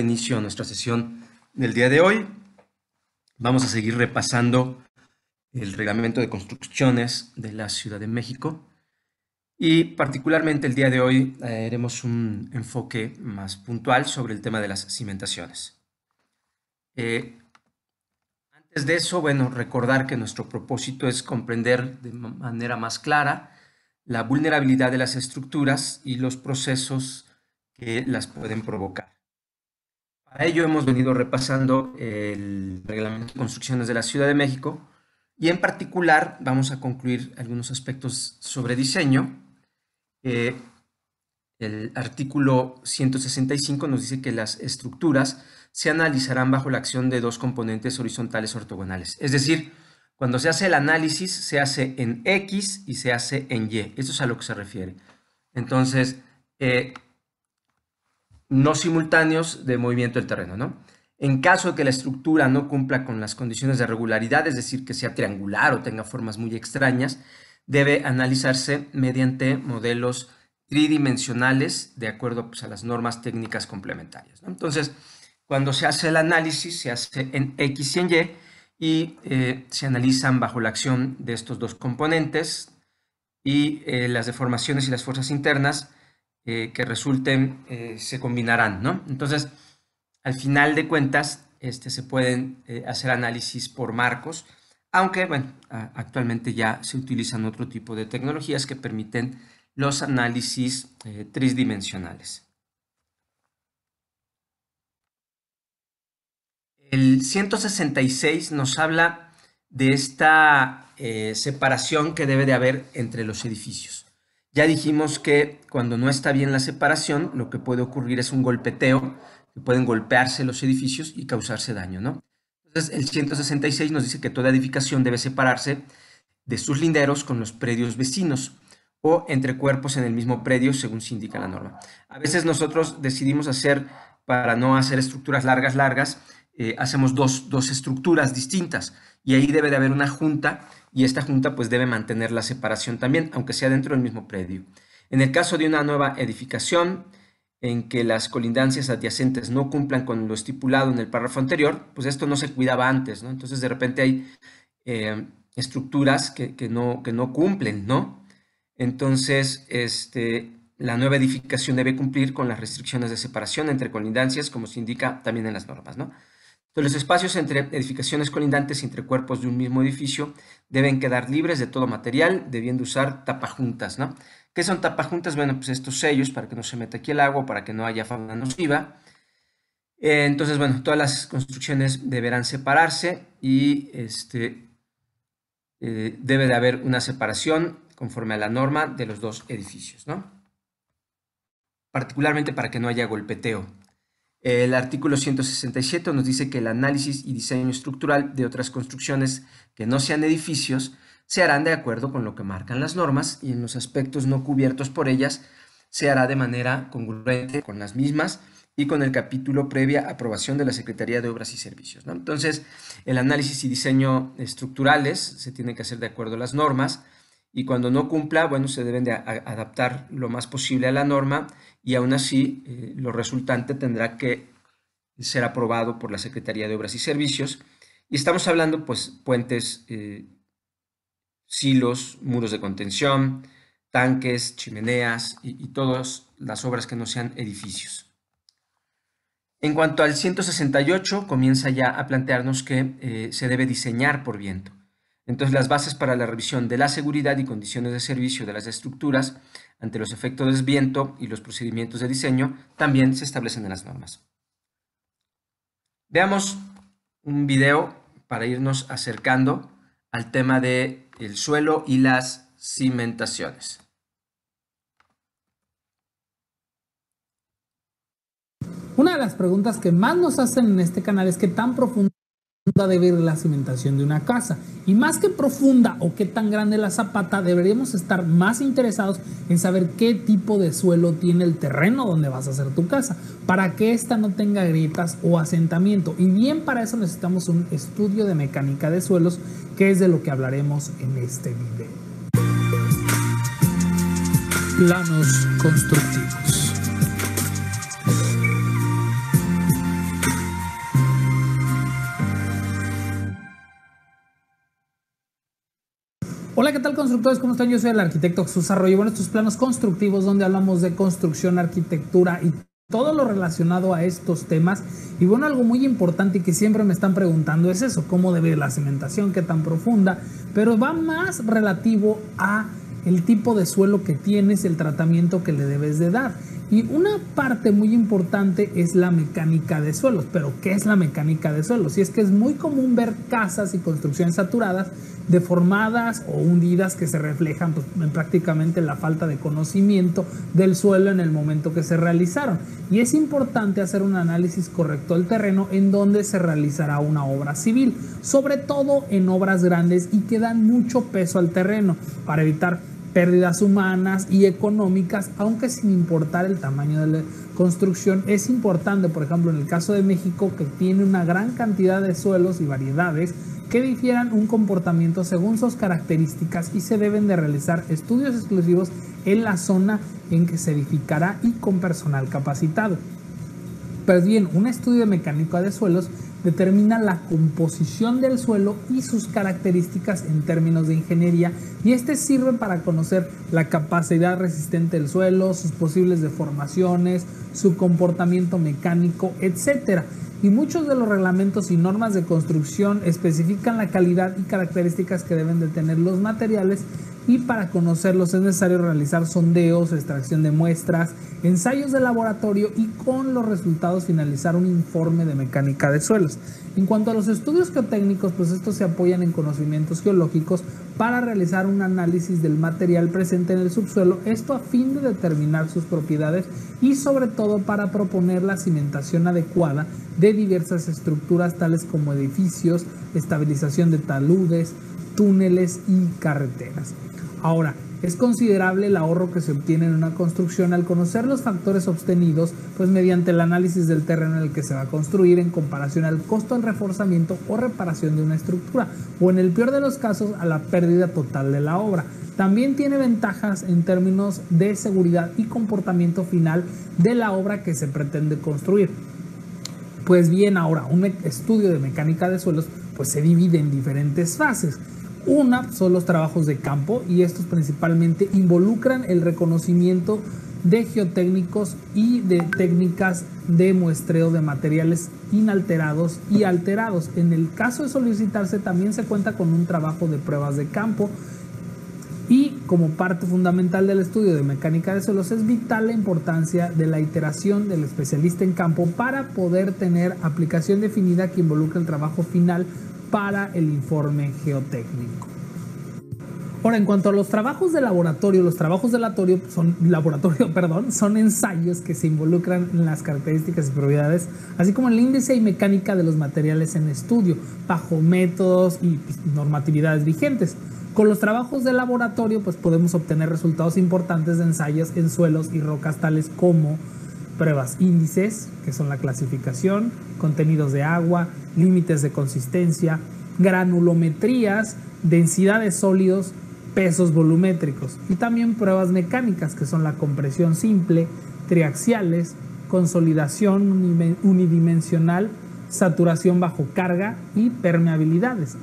inicio a nuestra sesión del día de hoy. Vamos a seguir repasando el reglamento de construcciones de la Ciudad de México y particularmente el día de hoy eh, haremos un enfoque más puntual sobre el tema de las cimentaciones. Eh, antes de eso, bueno, recordar que nuestro propósito es comprender de manera más clara la vulnerabilidad de las estructuras y los procesos que las pueden provocar. Para ello hemos venido repasando el reglamento de construcciones de la Ciudad de México y en particular vamos a concluir algunos aspectos sobre diseño. Eh, el artículo 165 nos dice que las estructuras se analizarán bajo la acción de dos componentes horizontales ortogonales. Es decir, cuando se hace el análisis se hace en X y se hace en Y. Eso es a lo que se refiere. Entonces, eh, no simultáneos de movimiento del terreno, ¿no? En caso de que la estructura no cumpla con las condiciones de regularidad, es decir, que sea triangular o tenga formas muy extrañas, debe analizarse mediante modelos tridimensionales de acuerdo pues, a las normas técnicas complementarias. Entonces, cuando se hace el análisis, se hace en X y en Y y eh, se analizan bajo la acción de estos dos componentes y eh, las deformaciones y las fuerzas internas eh, que resulten eh, se combinarán, ¿no? Entonces, al final de cuentas, este, se pueden eh, hacer análisis por marcos, aunque, bueno, actualmente ya se utilizan otro tipo de tecnologías que permiten los análisis tridimensionales. El 166 nos habla de esta separación que debe de haber entre los edificios. Ya dijimos que cuando no está bien la separación, lo que puede ocurrir es un golpeteo, que pueden golpearse los edificios y causarse daño, ¿no? Entonces, el 166 nos dice que toda edificación debe separarse de sus linderos con los predios vecinos o entre cuerpos en el mismo predio, según se indica la norma. A veces nosotros decidimos hacer, para no hacer estructuras largas, largas, eh, hacemos dos, dos estructuras distintas y ahí debe de haber una junta y esta junta pues debe mantener la separación también, aunque sea dentro del mismo predio. En el caso de una nueva edificación en que las colindancias adyacentes no cumplan con lo estipulado en el párrafo anterior, pues esto no se cuidaba antes, ¿no? Entonces de repente hay eh, estructuras que, no, que no cumplen, ¿no? Entonces, este, la nueva edificación debe cumplir con las restricciones de separación entre colindancias, como se indica también en las normas, ¿no? Los espacios entre edificaciones colindantes y entre cuerpos de un mismo edificio deben quedar libres de todo material, debiendo usar tapajuntas, ¿no? ¿Qué son tapajuntas? Bueno, pues estos sellos para que no se meta aquí el agua, para que no haya fauna nociva. Eh, entonces, bueno, todas las construcciones deberán separarse y este, eh, debe de haber una separación conforme a la norma de los dos edificios, ¿no? Particularmente para que no haya golpeteo. El artículo 167 nos dice que el análisis y diseño estructural de otras construcciones que no sean edificios se harán de acuerdo con lo que marcan las normas y en los aspectos no cubiertos por ellas se hará de manera congruente con las mismas y con el capítulo previa aprobación de la Secretaría de Obras y Servicios. Entonces, el análisis y diseño estructurales se tiene que hacer de acuerdo a las normas y cuando no cumpla, bueno, se deben de adaptar lo más posible a la norma y aún así eh, lo resultante tendrá que ser aprobado por la Secretaría de Obras y Servicios. Y estamos hablando, pues, puentes, eh, silos, muros de contención, tanques, chimeneas y, todas las obras que no sean edificios. En cuanto al 168, comienza ya a plantearnos que eh, se debe diseñar por viento. Entonces, las bases para la revisión de la seguridad y condiciones de servicio de las estructuras ante los efectos del viento y los procedimientos de diseño también se establecen en las normas. Veamos un video para irnos acercando al tema del el suelo y las cimentaciones. Una de las preguntas que más nos hacen en este canal es qué tan profundo debe ir la cimentación de una casa. Y más que profunda o qué tan grande la zapata, deberíamos estar más interesados en saber qué tipo de suelo tiene el terreno donde vas a hacer tu casa, para que ésta no tenga grietas o asentamiento. Y bien para eso necesitamos un estudio de mecánica de suelos, que es de lo que hablaremos en este video. Planos constructivos. Hola, ¿qué tal constructores? ¿Cómo están? Yo soy el arquitecto Jesús Arroyo. Bueno, estos planos constructivos donde hablamos de construcción, arquitectura y todo lo relacionado a estos temas. Y bueno, algo muy importante y que siempre me están preguntando es eso, cómo debe la cementación, qué tan profunda, pero va más relativo a el tipo de suelo que tienes, el tratamiento que le debes de dar. Y una parte muy importante es la mecánica de suelos. Pero ¿qué es la mecánica de suelos? Y es que es muy común ver casas y construcciones saturadas, deformadas o hundidas que se reflejan pues, en prácticamente la falta de conocimiento del suelo en el momento que se realizaron. Y es importante hacer un análisis correcto del terreno en donde se realizará una obra civil, sobre todo en obras grandes y que dan mucho peso al terreno para evitar pérdidas humanas y económicas, aunque sin importar el tamaño de la construcción. Es importante, por ejemplo, en el caso de México, que tiene una gran cantidad de suelos y variedades que difieran un comportamiento según sus características y se deben de realizar estudios exclusivos en la zona en que se edificará y con personal capacitado. Pues bien, un estudio de mecánica de suelos determina la composición del suelo y sus características en términos de ingeniería y este sirve para conocer la capacidad resistente del suelo, sus posibles deformaciones, su comportamiento mecánico, etc. Y muchos de los reglamentos y normas de construcción especifican la calidad y características que deben de tener los materiales y para conocerlos es necesario realizar sondeos, extracción de muestras, ensayos de laboratorio y con los resultados finalizar un informe de mecánica de suelos. En cuanto a los estudios geotécnicos, pues estos se apoyan en conocimientos geológicos para realizar un análisis del material presente en el subsuelo, esto a fin de determinar sus propiedades y sobre todo para proponer la cimentación adecuada de diversas estructuras tales como edificios, estabilización de taludes, túneles y carreteras. Ahora, es considerable el ahorro que se obtiene en una construcción al conocer los factores obtenidos, pues mediante el análisis del terreno en el que se va a construir en comparación al costo del reforzamiento o reparación de una estructura, o en el peor de los casos a la pérdida total de la obra. También tiene ventajas en términos de seguridad y comportamiento final de la obra que se pretende construir. Pues bien, ahora un estudio de mecánica de suelos pues se divide en diferentes fases. Una son los trabajos de campo y estos principalmente involucran el reconocimiento de geotécnicos y de técnicas de muestreo de materiales inalterados y alterados. En el caso de solicitarse también se cuenta con un trabajo de pruebas de campo y como parte fundamental del estudio de mecánica de suelos es vital la importancia de la iteración del especialista en campo para poder tener aplicación definida que involucre el trabajo final para el informe geotécnico. Ahora, en cuanto a los trabajos de laboratorio, los trabajos de laboratorio son, laboratorio, perdón, son ensayos que se involucran en las características y propiedades, así como el índice y mecánica de los materiales en estudio, bajo métodos y normatividades vigentes. Con los trabajos de laboratorio, pues podemos obtener resultados importantes de ensayos en suelos y rocas tales como pruebas índices, que son la clasificación, contenidos de agua, límites de consistencia, granulometrías, densidades sólidos, pesos volumétricos y también pruebas mecánicas que son la compresión simple, triaxiales, consolidación unidimensional, saturación bajo carga y permeabilidades.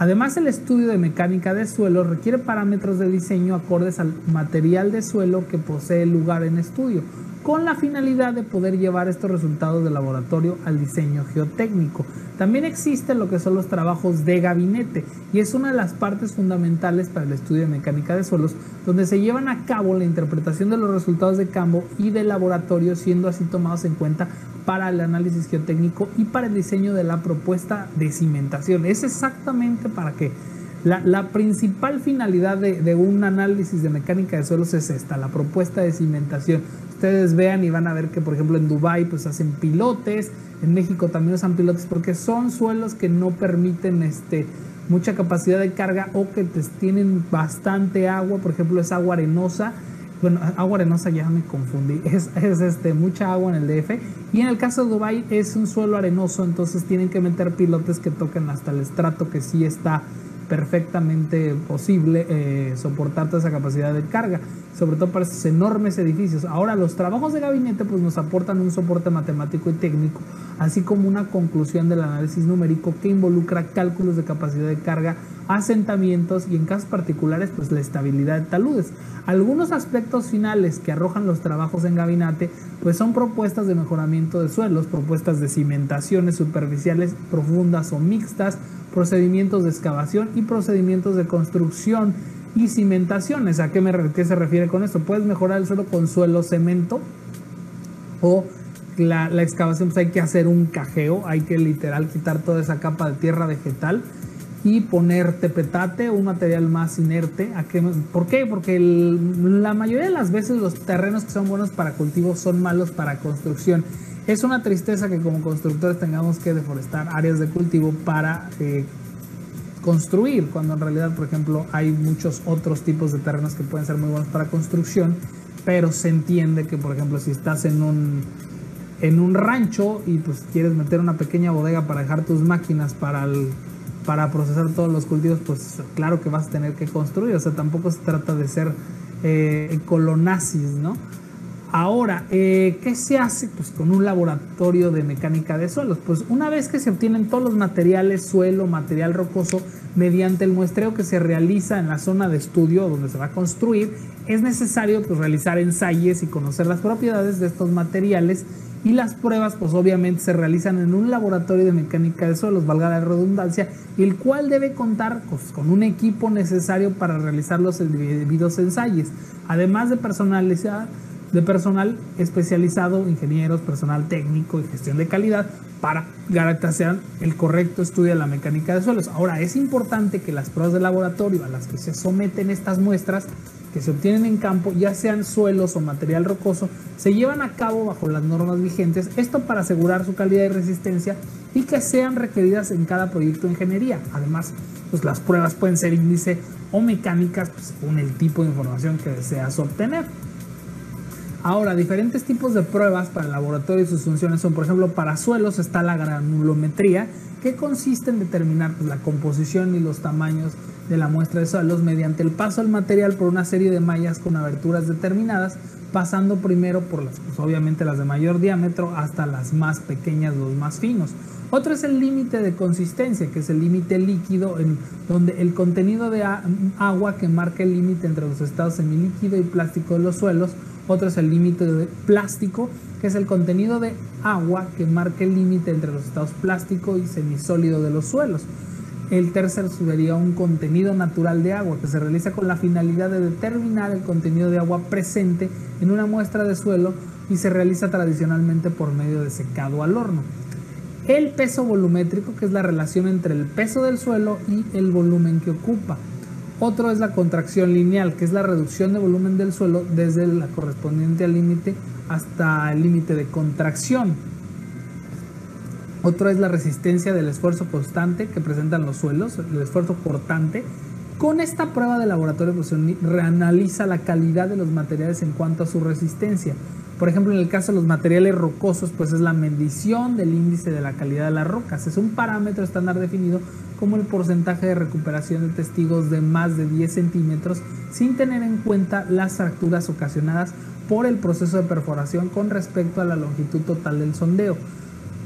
Además, el estudio de mecánica de suelo requiere parámetros de diseño acordes al material de suelo que posee lugar en estudio, con la finalidad de poder llevar estos resultados de laboratorio al diseño geotécnico. También existen lo que son los trabajos de gabinete y es una de las partes fundamentales para el estudio de mecánica de suelos, donde se llevan a cabo la interpretación de los resultados de campo y de laboratorio, siendo así tomados en cuenta para el análisis geotécnico y para el diseño de la propuesta de cimentación. Es exactamente para que la, principal finalidad de, un análisis de mecánica de suelos es esta, la propuesta de cimentación ustedes vean y van a ver que, por ejemplo, en Dubai pues hacen pilotes, en México también usan pilotes porque son suelos que no permiten este, mucha capacidad de carga o que pues, tienen bastante agua, por ejemplo, es agua arenosa. Bueno, agua arenosa ya me confundí, es, es este, mucha agua en el DF. Y en el caso de Dubai es un suelo arenoso, entonces tienen que meter pilotes que toquen hasta el estrato que sí está perfectamente posible eh, soportar toda esa capacidad de carga. sobre todo para estos enormes edificios. Ahora, los trabajos de gabinete pues, nos aportan un soporte matemático y técnico, así como una conclusión del análisis numérico que involucra cálculos de capacidad de carga, asentamientos y en casos particulares pues, la estabilidad de taludes. Algunos aspectos finales que arrojan los trabajos en gabinete pues, son propuestas de mejoramiento de suelos, propuestas de cimentaciones superficiales profundas o mixtas, procedimientos de excavación y procedimientos de construcción y cimentaciones. ¿A qué, me, se refiere con esto? Puedes mejorar el suelo con suelo cemento o la, la, excavación, pues hay que hacer un cajeo, hay que literal quitar toda esa capa de tierra vegetal y poner tepetate, un material más inerte. ¿A qué, ¿Por qué? Porque la mayoría de las veces los terrenos que son buenos para cultivo son malos para construcción. Es una tristeza que como constructores tengamos que deforestar áreas de cultivo para eh, construir, cuando en realidad, por ejemplo, hay muchos otros tipos de terrenos que pueden ser muy buenos para construcción, pero se entiende que, por ejemplo, si estás en un, en un rancho y pues quieres meter una pequeña bodega para dejar tus máquinas para, para procesar todos los cultivos, pues claro que vas a tener que construir, o sea, tampoco se trata de ser eh, colonazis, ¿no? Ahora, eh, ¿qué se hace pues, con un laboratorio de mecánica de suelos? Pues una vez que se obtienen todos los materiales, suelo, material rocoso, mediante el muestreo que se realiza en la zona de estudio donde se va a construir, es necesario pues, realizar ensayos y conocer las propiedades de estos materiales y las pruebas pues obviamente se realizan en un laboratorio de mecánica de suelos, valga la redundancia, el cual debe contar pues, con un equipo necesario para realizar los debidos ensayos, además de personalizar de personal especializado, ingenieros, personal técnico y gestión de calidad para garantizar el correcto estudio de la mecánica de suelos. Ahora, es importante que las pruebas de laboratorio a las que se someten estas muestras que se obtienen en campo, ya sean suelos o material rocoso, se llevan a cabo bajo las normas vigentes, esto para asegurar su calidad y resistencia y que sean requeridas en cada proyecto de ingeniería. Además, pues las pruebas pueden ser índice o mecánicas pues, según el tipo de información que deseas obtener. Ahora, diferentes tipos de pruebas para el laboratorio y sus funciones son, por ejemplo, para suelos está la granulometría, que consiste en determinar pues, la composición y los tamaños de la muestra de suelos mediante el paso del material por una serie de mallas con aberturas determinadas, pasando primero por las, pues, obviamente las de mayor diámetro hasta las más pequeñas, los más finos. Otro es el límite de consistencia, que es el límite líquido, en donde el contenido de agua que marca el límite entre los estados semilíquido y plástico de los suelos otro es el límite de plástico, que es el contenido de agua que marca el límite entre los estados plástico y semisólido de los suelos. El tercer sería un contenido natural de agua que se realiza con la finalidad de determinar el contenido de agua presente en una muestra de suelo y se realiza tradicionalmente por medio de secado al horno. El peso volumétrico, que es la relación entre el peso del suelo y el volumen que ocupa. Otro es la contracción lineal, que es la reducción de volumen del suelo desde la correspondiente al límite hasta el límite de contracción. Otro es la resistencia del esfuerzo constante que presentan los suelos, el esfuerzo cortante. Con esta prueba de laboratorio pues, reanaliza la calidad de los materiales en cuanto a su resistencia. Por ejemplo, en el caso de los materiales rocosos, pues es la medición del índice de la calidad de las rocas. Es un parámetro estándar definido como el porcentaje de recuperación de testigos de más de 10 centímetros sin tener en cuenta las fracturas ocasionadas por el proceso de perforación con respecto a la longitud total del sondeo.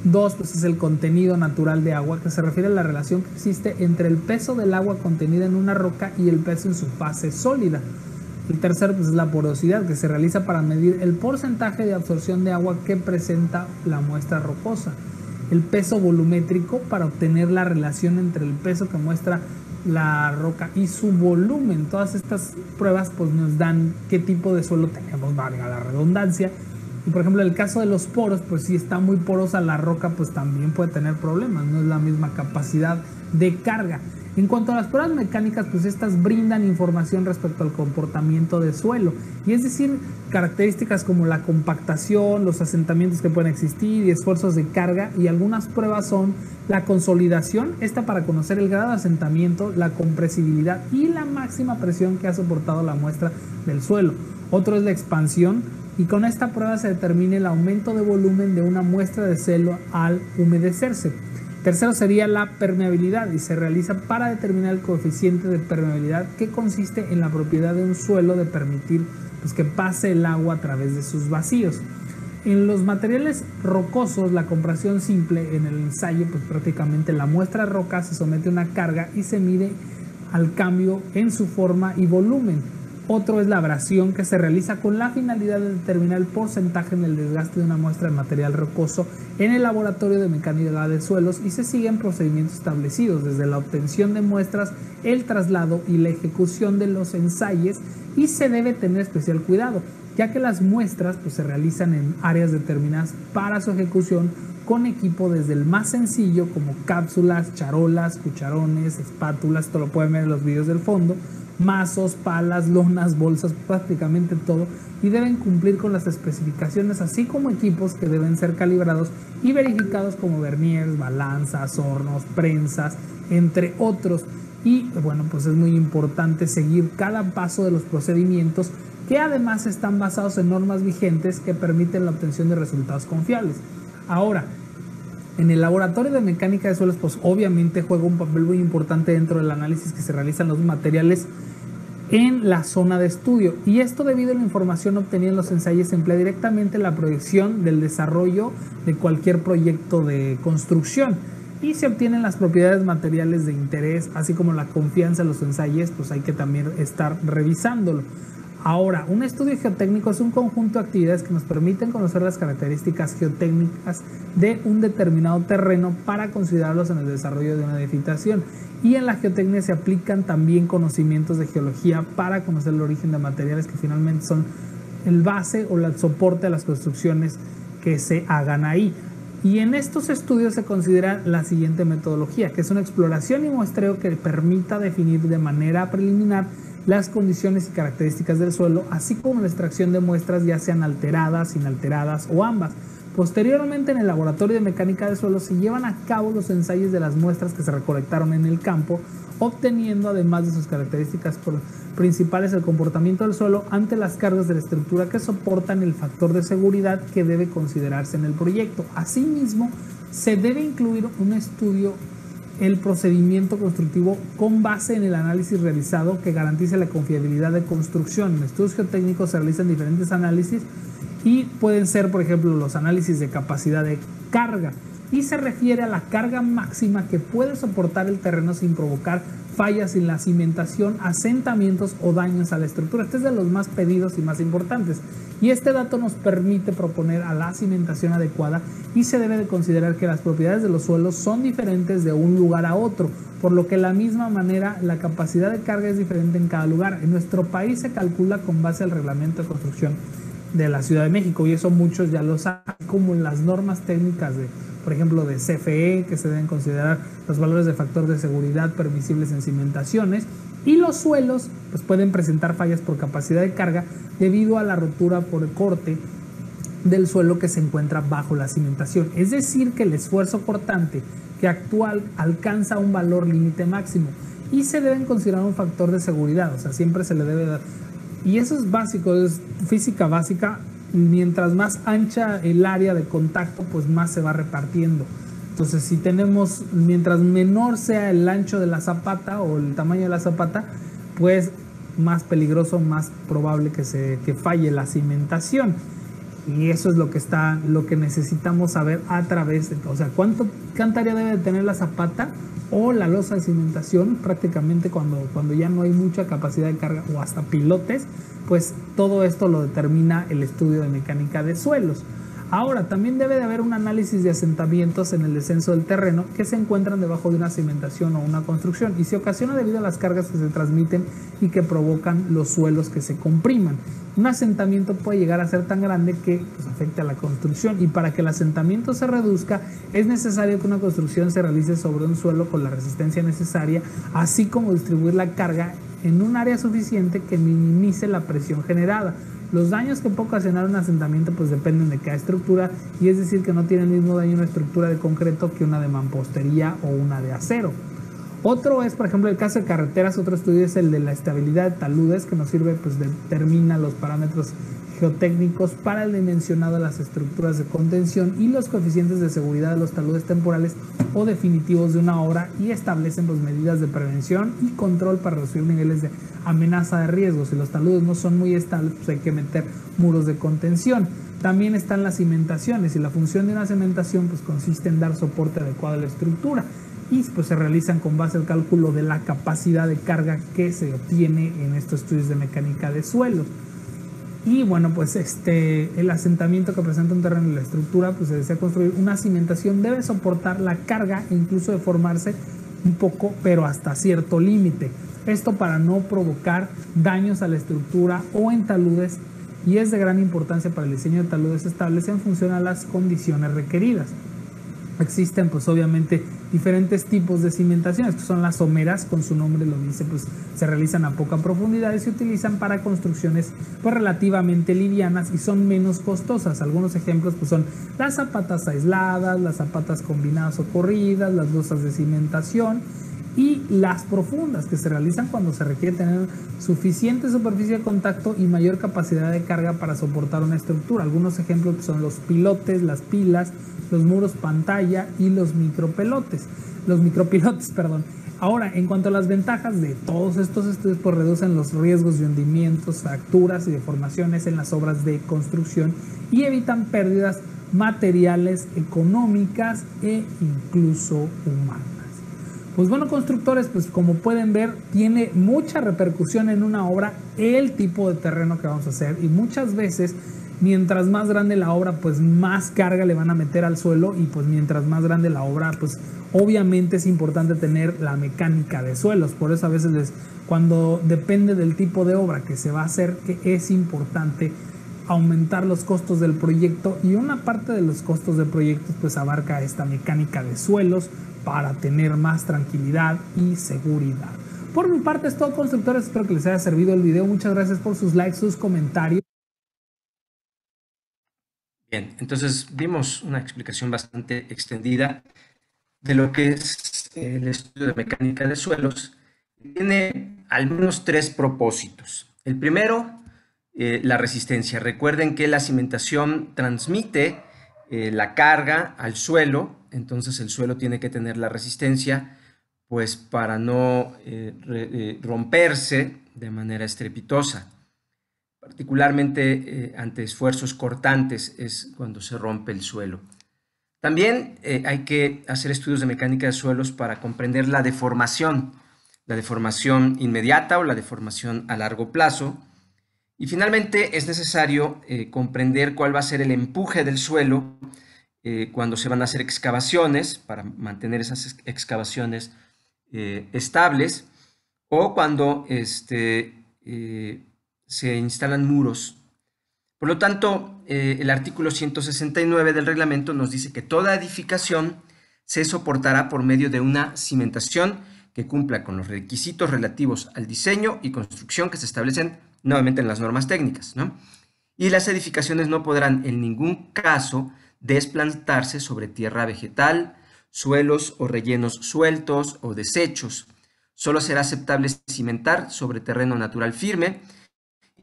Dos, pues es el contenido natural de agua, que se refiere a la relación que existe entre el peso del agua contenida en una roca y el peso en su fase sólida. El tercero pues, es la porosidad, que se realiza para medir el porcentaje de absorción de agua que presenta la muestra rocosa. El peso volumétrico para obtener la relación entre el peso que muestra la roca y su volumen. Todas estas pruebas pues, nos dan qué tipo de suelo tenemos, valga la redundancia. Y por ejemplo, en el caso de los poros, pues si está muy porosa la roca, pues también puede tener problemas, no es la misma capacidad de carga. En cuanto a las pruebas mecánicas, pues estas brindan información respecto al comportamiento del suelo, y es decir, características como la compactación, los asentamientos que pueden existir y esfuerzos de carga, y algunas pruebas son la consolidación, esta para conocer el grado de asentamiento, la compresibilidad y la máxima presión que ha soportado la muestra del suelo. Otro es la expansión, y con esta prueba se determina el aumento de volumen de una muestra de suelo al humedecerse. Tercero sería la permeabilidad y se realiza para determinar el coeficiente de permeabilidad que consiste en la propiedad de un suelo de permitir pues, que pase el agua a través de sus vacíos. En los materiales rocosos, la compresión simple en el ensayo, pues prácticamente la muestra roca se somete a una carga y se mide al cambio en su forma y volumen. Otro es la abrasión que se realiza con la finalidad de determinar el porcentaje en el desgaste de una muestra de material rocoso en el laboratorio de mecánica de suelos y se siguen procedimientos establecidos desde la obtención de muestras, el traslado y la ejecución de los ensayos y se debe tener especial cuidado ya que las muestras pues, se realizan en áreas determinadas para su ejecución con equipo desde el más sencillo como cápsulas, charolas, cucharones, espátulas, esto lo pueden ver en los videos del fondo, mazos, palas, lonas, bolsas, prácticamente todo, y deben cumplir con las especificaciones, así como equipos que deben ser calibrados y verificados como verniers, balanzas, hornos, prensas, entre otros. Y bueno, pues es muy importante seguir cada paso de los procedimientos que además están basados en normas vigentes que permiten la obtención de resultados confiables. Ahora, en el laboratorio de mecánica de suelos, pues obviamente juega un papel muy importante dentro del análisis que se realizan los materiales en la zona de estudio. Y esto debido a la información obtenida en los ensayos emplea directamente en la proyección del desarrollo de cualquier proyecto de construcción. Y se obtienen las propiedades materiales de interés, así como la confianza en los ensayos, pues hay que también estar revisándolo. Ahora, un estudio geotécnico es un conjunto de actividades que nos permiten conocer las características geotécnicas de un determinado terreno para considerarlos en el desarrollo de una edificación. Y en la geotecnia se aplican también conocimientos de geología para conocer el origen de materiales que finalmente son el base o el soporte de las construcciones que se hagan ahí. Y en estos estudios se considera la siguiente metodología, que es una exploración y muestreo que permita definir de manera preliminar las condiciones y características del suelo, así como la extracción de muestras ya sean alteradas, inalteradas o ambas. Posteriormente en el laboratorio de mecánica de suelo se llevan a cabo los ensayos de las muestras que se recolectaron en el campo, obteniendo además de sus características principales el comportamiento del suelo ante las cargas de la estructura que soportan el factor de seguridad que debe considerarse en el proyecto. Asimismo, se debe incluir un estudio el procedimiento constructivo con base en el análisis realizado que garantice la confiabilidad de construcción. En estudios geotécnicos se realizan diferentes análisis y pueden ser, por ejemplo, los análisis de capacidad de carga y se refiere a la carga máxima que puede soportar el terreno sin provocar fallas en la cimentación, asentamientos o daños a la estructura. Este es de los más pedidos y más importantes. Y este dato nos permite proponer a la cimentación adecuada y se debe de considerar que las propiedades de los suelos son diferentes de un lugar a otro, por lo que de la misma manera la capacidad de carga es diferente en cada lugar. En nuestro país se calcula con base al reglamento de construcción de la Ciudad de México y eso muchos ya lo saben, como las normas técnicas de por ejemplo, de CFE, que se deben considerar los valores de factor de seguridad permisibles en cimentaciones. Y los suelos pues pueden presentar fallas por capacidad de carga debido a la rotura por corte del suelo que se encuentra bajo la cimentación. Es decir, que el esfuerzo cortante que actual alcanza un valor límite máximo y se deben considerar un factor de seguridad, o sea, siempre se le debe dar. Y eso es básico, es física básica, mientras más ancha el área de contacto, pues más se va repartiendo. Entonces, si tenemos, mientras menor sea el ancho de la zapata o el tamaño de la zapata, pues más peligroso, más probable que se que falle la cimentación. Y eso es lo que está, lo que necesitamos saber a través de, o sea, cuánto cantaría debe tener la zapata o la losa de cimentación, prácticamente cuando, cuando ya no hay mucha capacidad de carga o hasta pilotes, pues todo esto lo determina el estudio de mecánica de suelos. Ahora, también debe de haber un análisis de asentamientos en el descenso del terreno que se encuentran debajo de una cimentación o una construcción y se ocasiona debido a las cargas que se transmiten y que provocan los suelos que se compriman. Un asentamiento puede llegar a ser tan grande que pues, afecte a la construcción y para que el asentamiento se reduzca es necesario que una construcción se realice sobre un suelo con la resistencia necesaria, así como distribuir la carga en un área suficiente que minimice la presión generada. Los daños que puede ocasionar un asentamiento pues dependen de cada estructura y es decir que no tiene el mismo daño una estructura de concreto que una de mampostería o una de acero. Otro es, por ejemplo, el caso de carreteras, otro estudio es el de la estabilidad de taludes que nos sirve, pues determina los parámetros geotécnicos para el dimensionado de las estructuras de contención y los coeficientes de seguridad de los taludes temporales o definitivos de una obra y establecen pues, medidas de prevención y control para reducir niveles de amenaza de riesgo. Si los taludes no son muy estables, pues hay que meter muros de contención. También están las cimentaciones y la función de una cimentación pues, consiste en dar soporte adecuado a la estructura y pues, se realizan con base al cálculo de la capacidad de carga que se obtiene en estos estudios de mecánica de suelos. Y bueno, pues este, el asentamiento que presenta un terreno en la estructura, pues se desea construir una cimentación, debe soportar la carga e incluso deformarse un poco, pero hasta cierto límite. Esto para no provocar daños a la estructura o en taludes y es de gran importancia para el diseño de taludes estables en función a las condiciones requeridas. Existen pues obviamente diferentes tipos de cimentaciones, que son las someras, con su nombre lo dice, pues se realizan a poca profundidad y se utilizan para construcciones pues relativamente livianas y son menos costosas. Algunos ejemplos pues son las zapatas aisladas, las zapatas combinadas o corridas, las losas de cimentación y las profundas que se realizan cuando se requiere tener suficiente superficie de contacto y mayor capacidad de carga para soportar una estructura. Algunos ejemplos son los pilotes, las pilas, los muros pantalla y los micropelotes. Los micropilotes, perdón. Ahora, en cuanto a las ventajas de todos estos estudios, pues reducen los riesgos de hundimientos, fracturas y deformaciones en las obras de construcción y evitan pérdidas materiales, económicas e incluso humanas. Pues bueno, constructores, pues como pueden ver, tiene mucha repercusión en una obra el tipo de terreno que vamos a hacer y muchas veces mientras más grande la obra, pues más carga le van a meter al suelo y pues mientras más grande la obra, pues obviamente es importante tener la mecánica de suelos. Por eso a veces cuando depende del tipo de obra que se va a hacer, que es importante aumentar los costos del proyecto y una parte de los costos del proyecto pues abarca esta mecánica de suelos para tener más tranquilidad y seguridad. Por mi parte es constructores, espero que les haya servido el video, muchas gracias por sus likes, sus comentarios. Bien, entonces vimos una explicación bastante extendida de lo que es el estudio de mecánica de suelos. Tiene al menos tres propósitos. El primero, eh, la resistencia. Recuerden que la cimentación transmite eh, la carga al suelo, entonces el suelo tiene que tener la resistencia, pues para no eh, romperse de manera estrepitosa particularmente eh, ante esfuerzos cortantes es cuando se rompe el suelo. También eh, hay que hacer estudios de mecánica de suelos para comprender la deformación, la deformación inmediata o la deformación a largo plazo. Y finalmente es necesario eh, comprender cuál va a ser el empuje del suelo cuando se van a hacer excavaciones para mantener esas excavaciones estables o cuando este, se instalan muros. Por lo tanto, eh, el artículo 169 del reglamento nos dice que toda edificación se soportará por medio de una cimentación que cumpla con los requisitos relativos al diseño y construcción que se establecen nuevamente en las normas técnicas. Y las edificaciones no podrán en ningún caso desplantarse sobre tierra vegetal, suelos o rellenos sueltos o desechos. Solo será aceptable cimentar sobre terreno natural firme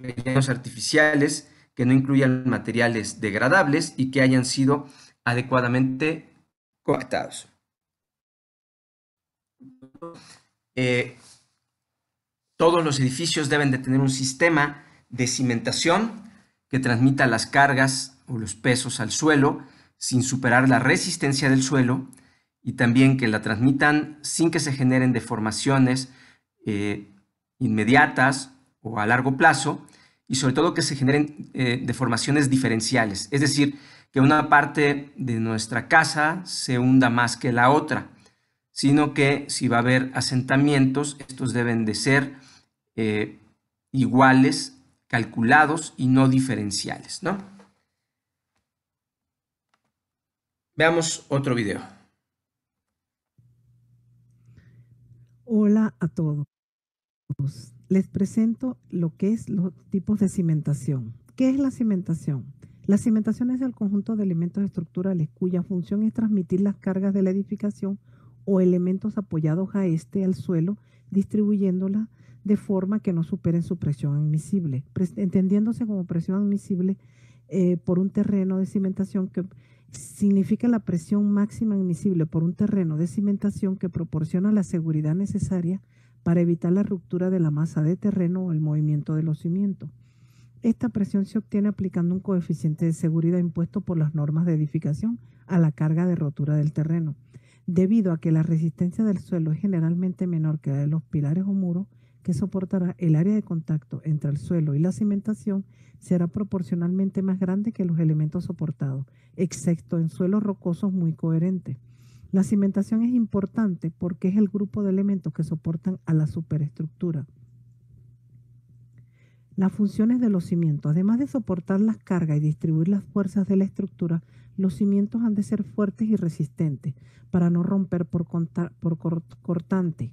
rellenos artificiales que no incluyan materiales degradables y que hayan sido adecuadamente coactados. Eh, todos los edificios deben de tener un sistema de cimentación que transmita las cargas o los pesos al suelo sin superar la resistencia del suelo y también que la transmitan sin que se generen deformaciones eh, inmediatas o a largo plazo y sobre todo que se generen eh, deformaciones diferenciales, es decir, que una parte de nuestra casa se hunda más que la otra, sino que si va a haber asentamientos, estos deben de ser eh, iguales, calculados y no diferenciales, ¿no? Veamos otro video. Hola a todos les presento lo que es los tipos de cimentación. ¿Qué es la cimentación? La cimentación es el conjunto de elementos estructurales cuya función es transmitir las cargas de la edificación o elementos apoyados a este al suelo, distribuyéndolas de forma que no superen su presión admisible, entendiéndose como presión admisible eh, por un terreno de cimentación que significa la presión máxima admisible por un terreno de cimentación que proporciona la seguridad necesaria para evitar la ruptura de la masa de terreno o el movimiento de los cimientos. Esta presión se obtiene aplicando un coeficiente de seguridad impuesto por las normas de edificación a la carga de rotura del terreno. Debido a que la resistencia del suelo es generalmente menor que la de los pilares o muros, que soportará el área de contacto entre el suelo y la cimentación será proporcionalmente más grande que los elementos soportados, excepto en suelos rocosos muy coherentes. La cimentación es importante porque es el grupo de elementos que soportan a la superestructura. Las funciones de los cimientos. Además de soportar las cargas y distribuir las fuerzas de la estructura, los cimientos han de ser fuertes y resistentes para no romper por, por cortante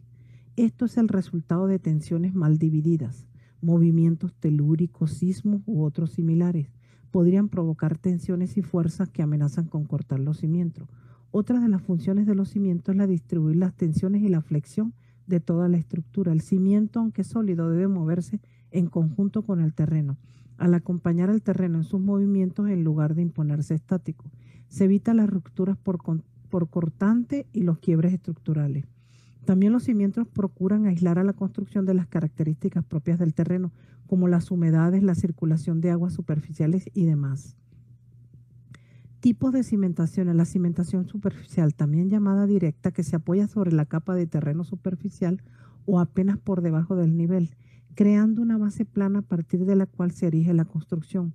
esto es el resultado de tensiones mal divididas. Movimientos telúricos, sismos u otros similares podrían provocar tensiones y fuerzas que amenazan con cortar los cimientos. Otra de las funciones de los cimientos es la distribuir las tensiones y la flexión de toda la estructura. El cimiento, aunque sólido, debe moverse en conjunto con el terreno, al acompañar al terreno en sus movimientos en lugar de imponerse estático. Se evita las rupturas por, por cortante y los quiebres estructurales. También los cimientos procuran aislar a la construcción de las características propias del terreno, como las humedades, la circulación de aguas superficiales y demás. Tipos de cimentación. La cimentación superficial, también llamada directa, que se apoya sobre la capa de terreno superficial o apenas por debajo del nivel, creando una base plana a partir de la cual se erige la construcción.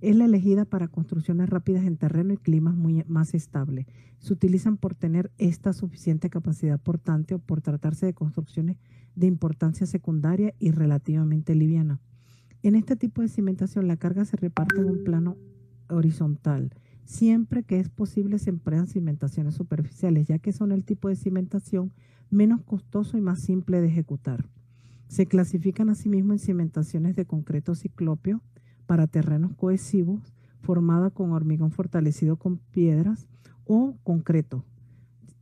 Es la elegida para construcciones rápidas en terreno y climas muy, más estables. Se utilizan por tener esta suficiente capacidad portante o por tratarse de construcciones de importancia secundaria y relativamente liviana. En este tipo de cimentación la carga se reparte en un plano horizontal. Siempre que es posible se emplean cimentaciones superficiales, ya que son el tipo de cimentación menos costoso y más simple de ejecutar. Se clasifican asimismo en cimentaciones de concreto ciclopio, para terrenos cohesivos formada con hormigón fortalecido con piedras o concreto.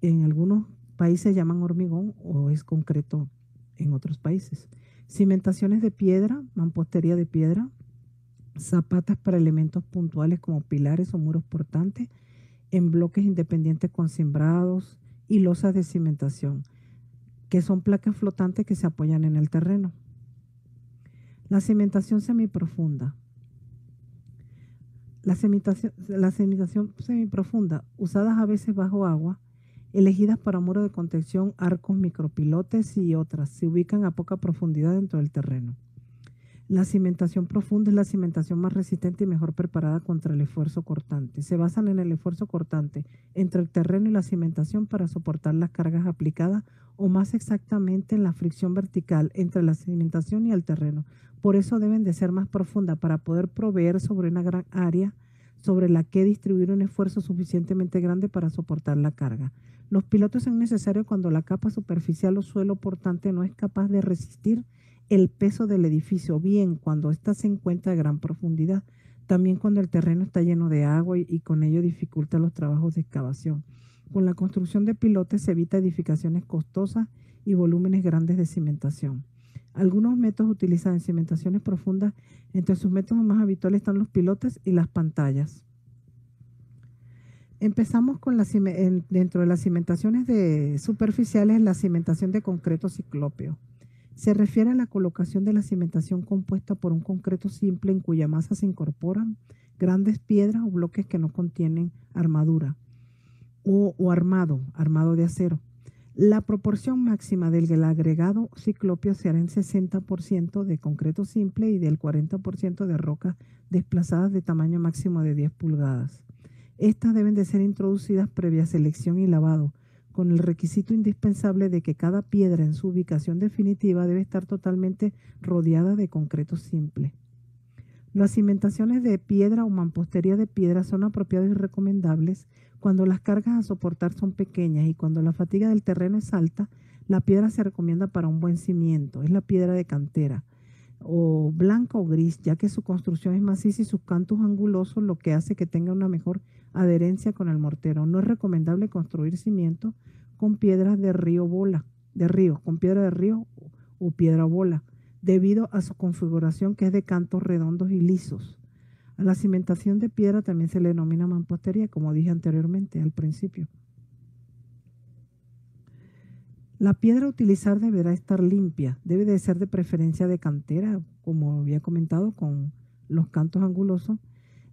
En algunos países llaman hormigón o es concreto en otros países. Cimentaciones de piedra, mampostería de piedra, zapatas para elementos puntuales como pilares o muros portantes, en bloques independientes con sembrados y losas de cimentación, que son placas flotantes que se apoyan en el terreno. La cimentación semiprofunda. La cementación, la semiprofunda, usadas a veces bajo agua, elegidas para muros de contención, arcos, micropilotes y otras, se ubican a poca profundidad dentro del terreno. La cimentación profunda es la cimentación más resistente y mejor preparada contra el esfuerzo cortante. Se basan en el esfuerzo cortante entre el terreno y la cimentación para soportar las cargas aplicadas o más exactamente en la fricción vertical entre la cimentación y el terreno, por eso deben de ser más profundas para poder proveer sobre una gran área sobre la que distribuir un esfuerzo suficientemente grande para soportar la carga. Los pilotos son necesarios cuando la capa superficial o suelo portante no es capaz de resistir el peso del edificio, bien cuando ésta se encuentra a gran profundidad, también cuando el terreno está lleno de agua y, con ello dificulta los trabajos de excavación. Con la construcción de pilotes se evita edificaciones costosas y volúmenes grandes de cimentación. Algunos métodos utilizan cimentaciones profundas. Entre sus métodos más habituales están los pilotes y las pantallas. Empezamos con la, dentro de las cimentaciones de superficiales, la cimentación de concreto ciclópeo. Se refiere a la colocación de la cimentación compuesta por un concreto simple en cuya masa se incorporan grandes piedras o bloques que no contienen armadura o armado, armado de acero. La proporción máxima del agregado ciclopio será en 60% de concreto simple y del 40% de rocas desplazadas de tamaño máximo de 10 pulgadas. Estas deben de ser introducidas previa selección y lavado, con el requisito indispensable de que cada piedra en su ubicación definitiva debe estar totalmente rodeada de concreto simple. Las cimentaciones de piedra o mampostería de piedra son apropiadas y recomendables cuando las cargas a soportar son pequeñas y cuando la fatiga del terreno es alta, la piedra se recomienda para un buen cimiento. Es la piedra de cantera, o blanca o gris, ya que su construcción es maciza y sus cantos angulosos, lo que hace que tenga una mejor adherencia con el mortero. No es recomendable construir cimientos con piedras de río bola, de río, con piedra de río o piedra bola, debido a su configuración que es de cantos redondos y lisos. A la cimentación de piedra también se le denomina mampostería, como dije anteriormente al principio. La piedra a utilizar deberá estar limpia, debe de ser de preferencia de cantera, como había comentado con los cantos angulosos.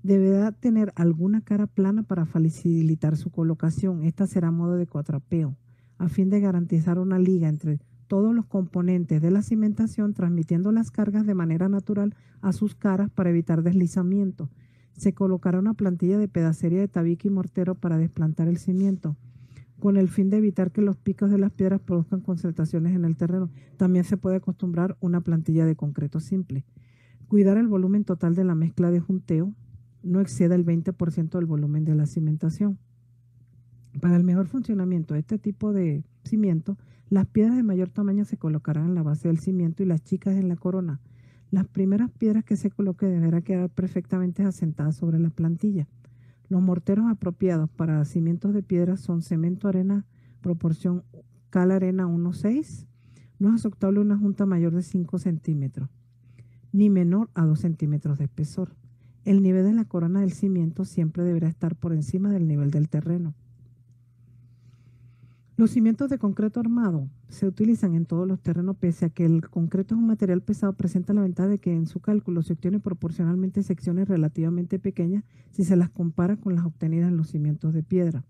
Deberá tener alguna cara plana para facilitar su colocación. Esta será modo de cuatrapeo, a fin de garantizar una liga entre todos los componentes de la cimentación transmitiendo las cargas de manera natural a sus caras para evitar deslizamiento. Se colocará una plantilla de pedacería de tabique y mortero para desplantar el cimiento, con el fin de evitar que los picos de las piedras produzcan concentraciones en el terreno. También se puede acostumbrar una plantilla de concreto simple. Cuidar el volumen total de la mezcla de junteo no exceda el 20% del volumen de la cimentación. Para el mejor funcionamiento de este tipo de cimiento, las piedras de mayor tamaño se colocarán en la base del cimiento y las chicas en la corona. Las primeras piedras que se coloque deberán quedar perfectamente asentadas sobre la plantilla. Los morteros apropiados para cimientos de piedra son cemento arena proporción cal arena 1.6. No es aceptable una junta mayor de 5 centímetros, ni menor a 2 centímetros de espesor. El nivel de la corona del cimiento siempre deberá estar por encima del nivel del terreno. Los cimientos de concreto armado se utilizan en todos los terrenos, pese a que el concreto es un material pesado, presenta la ventaja de que en su cálculo se obtiene proporcionalmente secciones relativamente pequeñas si se las compara con las obtenidas en los cimientos de piedra.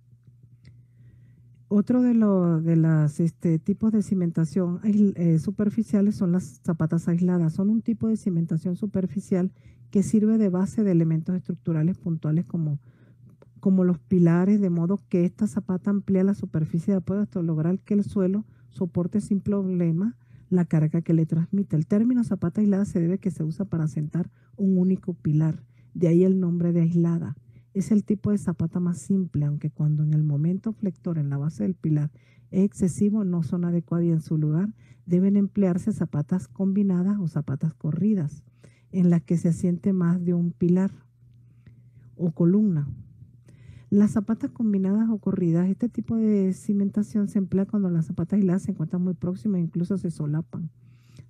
Otro de los de las, este, tipos de cimentación eh, superficiales son las zapatas aisladas. Son un tipo de cimentación superficial que sirve de base de elementos estructurales puntuales como los pilares, de modo que esta zapata amplía la superficie de apoyo hasta lograr que el suelo soporte sin problema la carga que le transmite. El término zapata aislada se debe que se usa para asentar un único pilar, de ahí el nombre de aislada. Es el tipo de zapata más simple, aunque cuando en el momento flector en la base del pilar es excesivo, no son adecuadas y en su lugar deben emplearse zapatas combinadas o zapatas corridas, en las que se asiente más de un pilar o columna. Las zapatas combinadas o corridas, este tipo de cimentación se emplea cuando las zapatas aisladas se encuentran muy próximas incluso se solapan.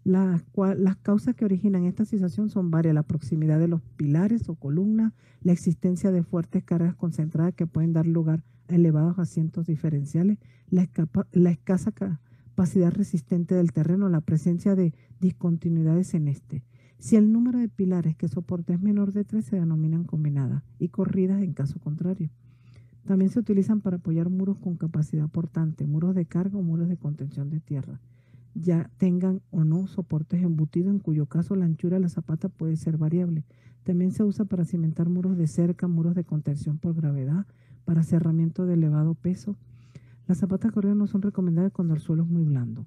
Las, las, causas que originan esta situación son varias, la proximidad de los pilares o columnas, la existencia de fuertes cargas concentradas que pueden dar lugar a elevados asientos diferenciales, la, la escasa capacidad resistente del terreno, la presencia de discontinuidades en este. Si el número de pilares que soporta es menor de tres, se denominan combinadas y corridas en caso contrario. También se utilizan para apoyar muros con capacidad portante, muros de carga o muros de contención de tierra, ya tengan o no soportes embutidos, en cuyo caso la anchura de la zapata puede ser variable. También se usa para cimentar muros de cerca, muros de contención por gravedad, para cerramiento de elevado peso. Las zapatas corridas no son recomendables cuando el suelo es muy blando.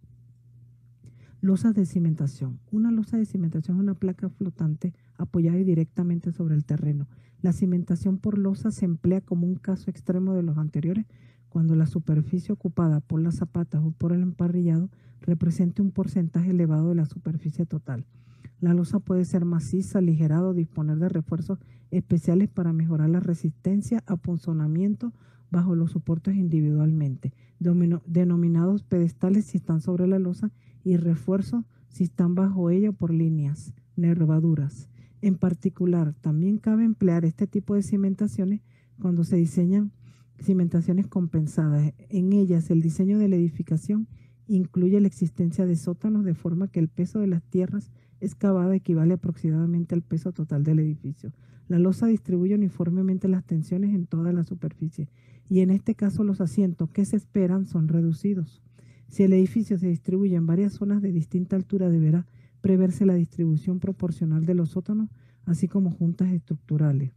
Losas de cimentación. Una losa de cimentación es una placa flotante apoyada directamente sobre el terreno. La cimentación por losa se emplea como un caso extremo de los anteriores cuando la superficie ocupada por las zapatas o por el emparrillado representa un porcentaje elevado de la superficie total. La losa puede ser maciza, aligerada o disponer de refuerzos especiales para mejorar la resistencia, apunzonamiento bajo los soportes individualmente, denominados pedestales si están sobre la losa y refuerzos si están bajo ella por líneas, nervaduras. En particular, también cabe emplear este tipo de cimentaciones cuando se diseñan cimentaciones compensadas. En ellas, el diseño de la edificación incluye la existencia de sótanos de forma que el peso de las tierras excavadas equivale aproximadamente al peso total del edificio. La losa distribuye uniformemente las tensiones en toda la superficie y en este caso los asientos que se esperan son reducidos. Si el edificio se distribuye en varias zonas de distinta altura, deberá preverse la distribución proporcional de los sótanos, así como juntas estructurales.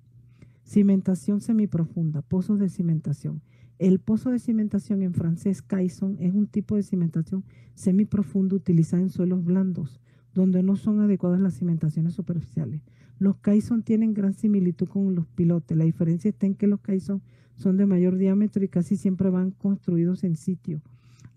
Cimentación semiprofunda, pozos de cimentación. El pozo de cimentación en francés caisson es un tipo de cimentación semiprofunda utilizada en suelos blandos, donde no son adecuadas las cimentaciones superficiales. Los caisson tienen gran similitud con los pilotes. La diferencia está en que los caisson son de mayor diámetro y casi siempre van construidos en sitio.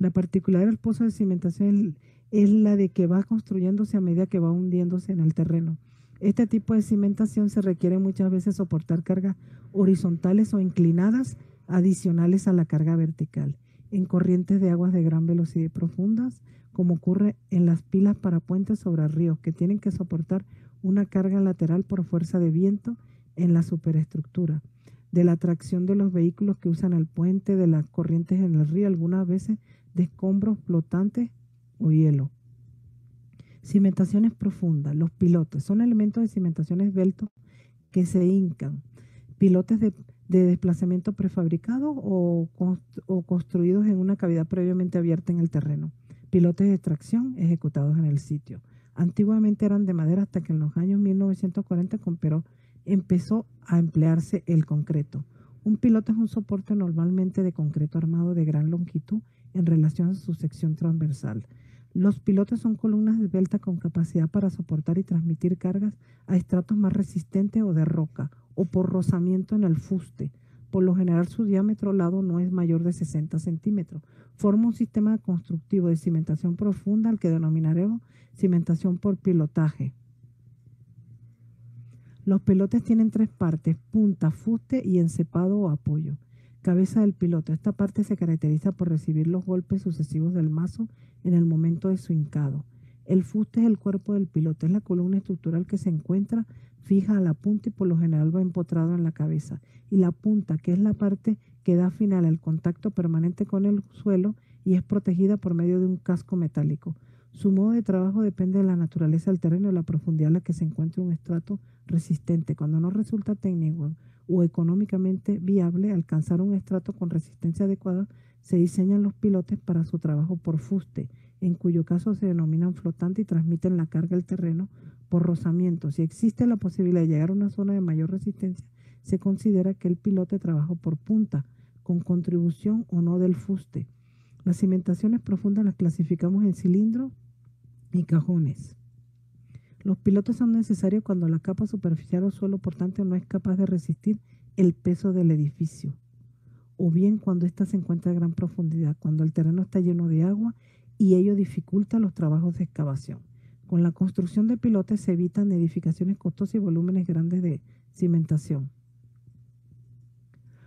La particularidad del pozo de cimentación es la de que va construyéndose a medida que va hundiéndose en el terreno. Este tipo de cimentación se requiere muchas veces soportar cargas horizontales o inclinadas adicionales a la carga vertical. en corrientes de aguas de gran velocidad y profundas, como ocurre en las pilas para puentes sobre ríos, que tienen que soportar una carga lateral por fuerza de viento en la superestructura, de la tracción de los vehículos que usan el puente, de las corrientes en el río, algunas veces de escombros flotantes o hielo. Cimentaciones profundas. Los pilotes son elementos de cimentación esbeltos que se hincan. Pilotes de, desplazamiento prefabricados o, o construidos en una cavidad previamente abierta en el terreno. Pilotes de tracción ejecutados en el sitio. Antiguamente eran de madera hasta que en los años 1940 empezó a emplearse el concreto. Un piloto es un soporte normalmente de concreto armado de gran longitud en relación a su sección transversal. Los pilotes son columnas esbeltas con capacidad para soportar y transmitir cargas a estratos más resistentes o de roca o por rozamiento en el fuste. Por lo general su diámetro lado no es mayor de 60 centímetros. Forma un sistema constructivo de cimentación profunda al que denominaremos cimentación por pilotaje. Los pilotes tienen tres partes, punta, fuste y encepado o apoyo. Cabeza del piloto. Esta parte se caracteriza por recibir los golpes sucesivos del mazo en el momento de su hincado. El fuste es el cuerpo del piloto, es la columna estructural que se encuentra fija a la punta y por lo general va empotrado en la cabeza. Y la punta, que es la parte que da final al contacto permanente con el suelo y es protegida por medio de un casco metálico. Su modo de trabajo depende de la naturaleza del terreno y la profundidad en la que se encuentre un estrato resistente. Cuando no resulta técnico o económicamente viable alcanzar un estrato con resistencia adecuada, se diseñan los pilotes para su trabajo por fuste, en cuyo caso se denominan flotante y transmiten la carga al terreno por rozamiento. Si existe la posibilidad de llegar a una zona de mayor resistencia, se considera que el pilote trabaja por punta, con contribución o no del fuste. Las cimentaciones profundas las clasificamos en cilindro y cajones. Los pilotes son necesarios cuando la capa superficial o suelo portante no es capaz de resistir el peso del edificio, o bien cuando ésta se encuentra a gran profundidad, cuando el terreno está lleno de agua y ello dificulta los trabajos de excavación. Con la construcción de pilotes se evitan edificaciones costosas y volúmenes grandes de cimentación.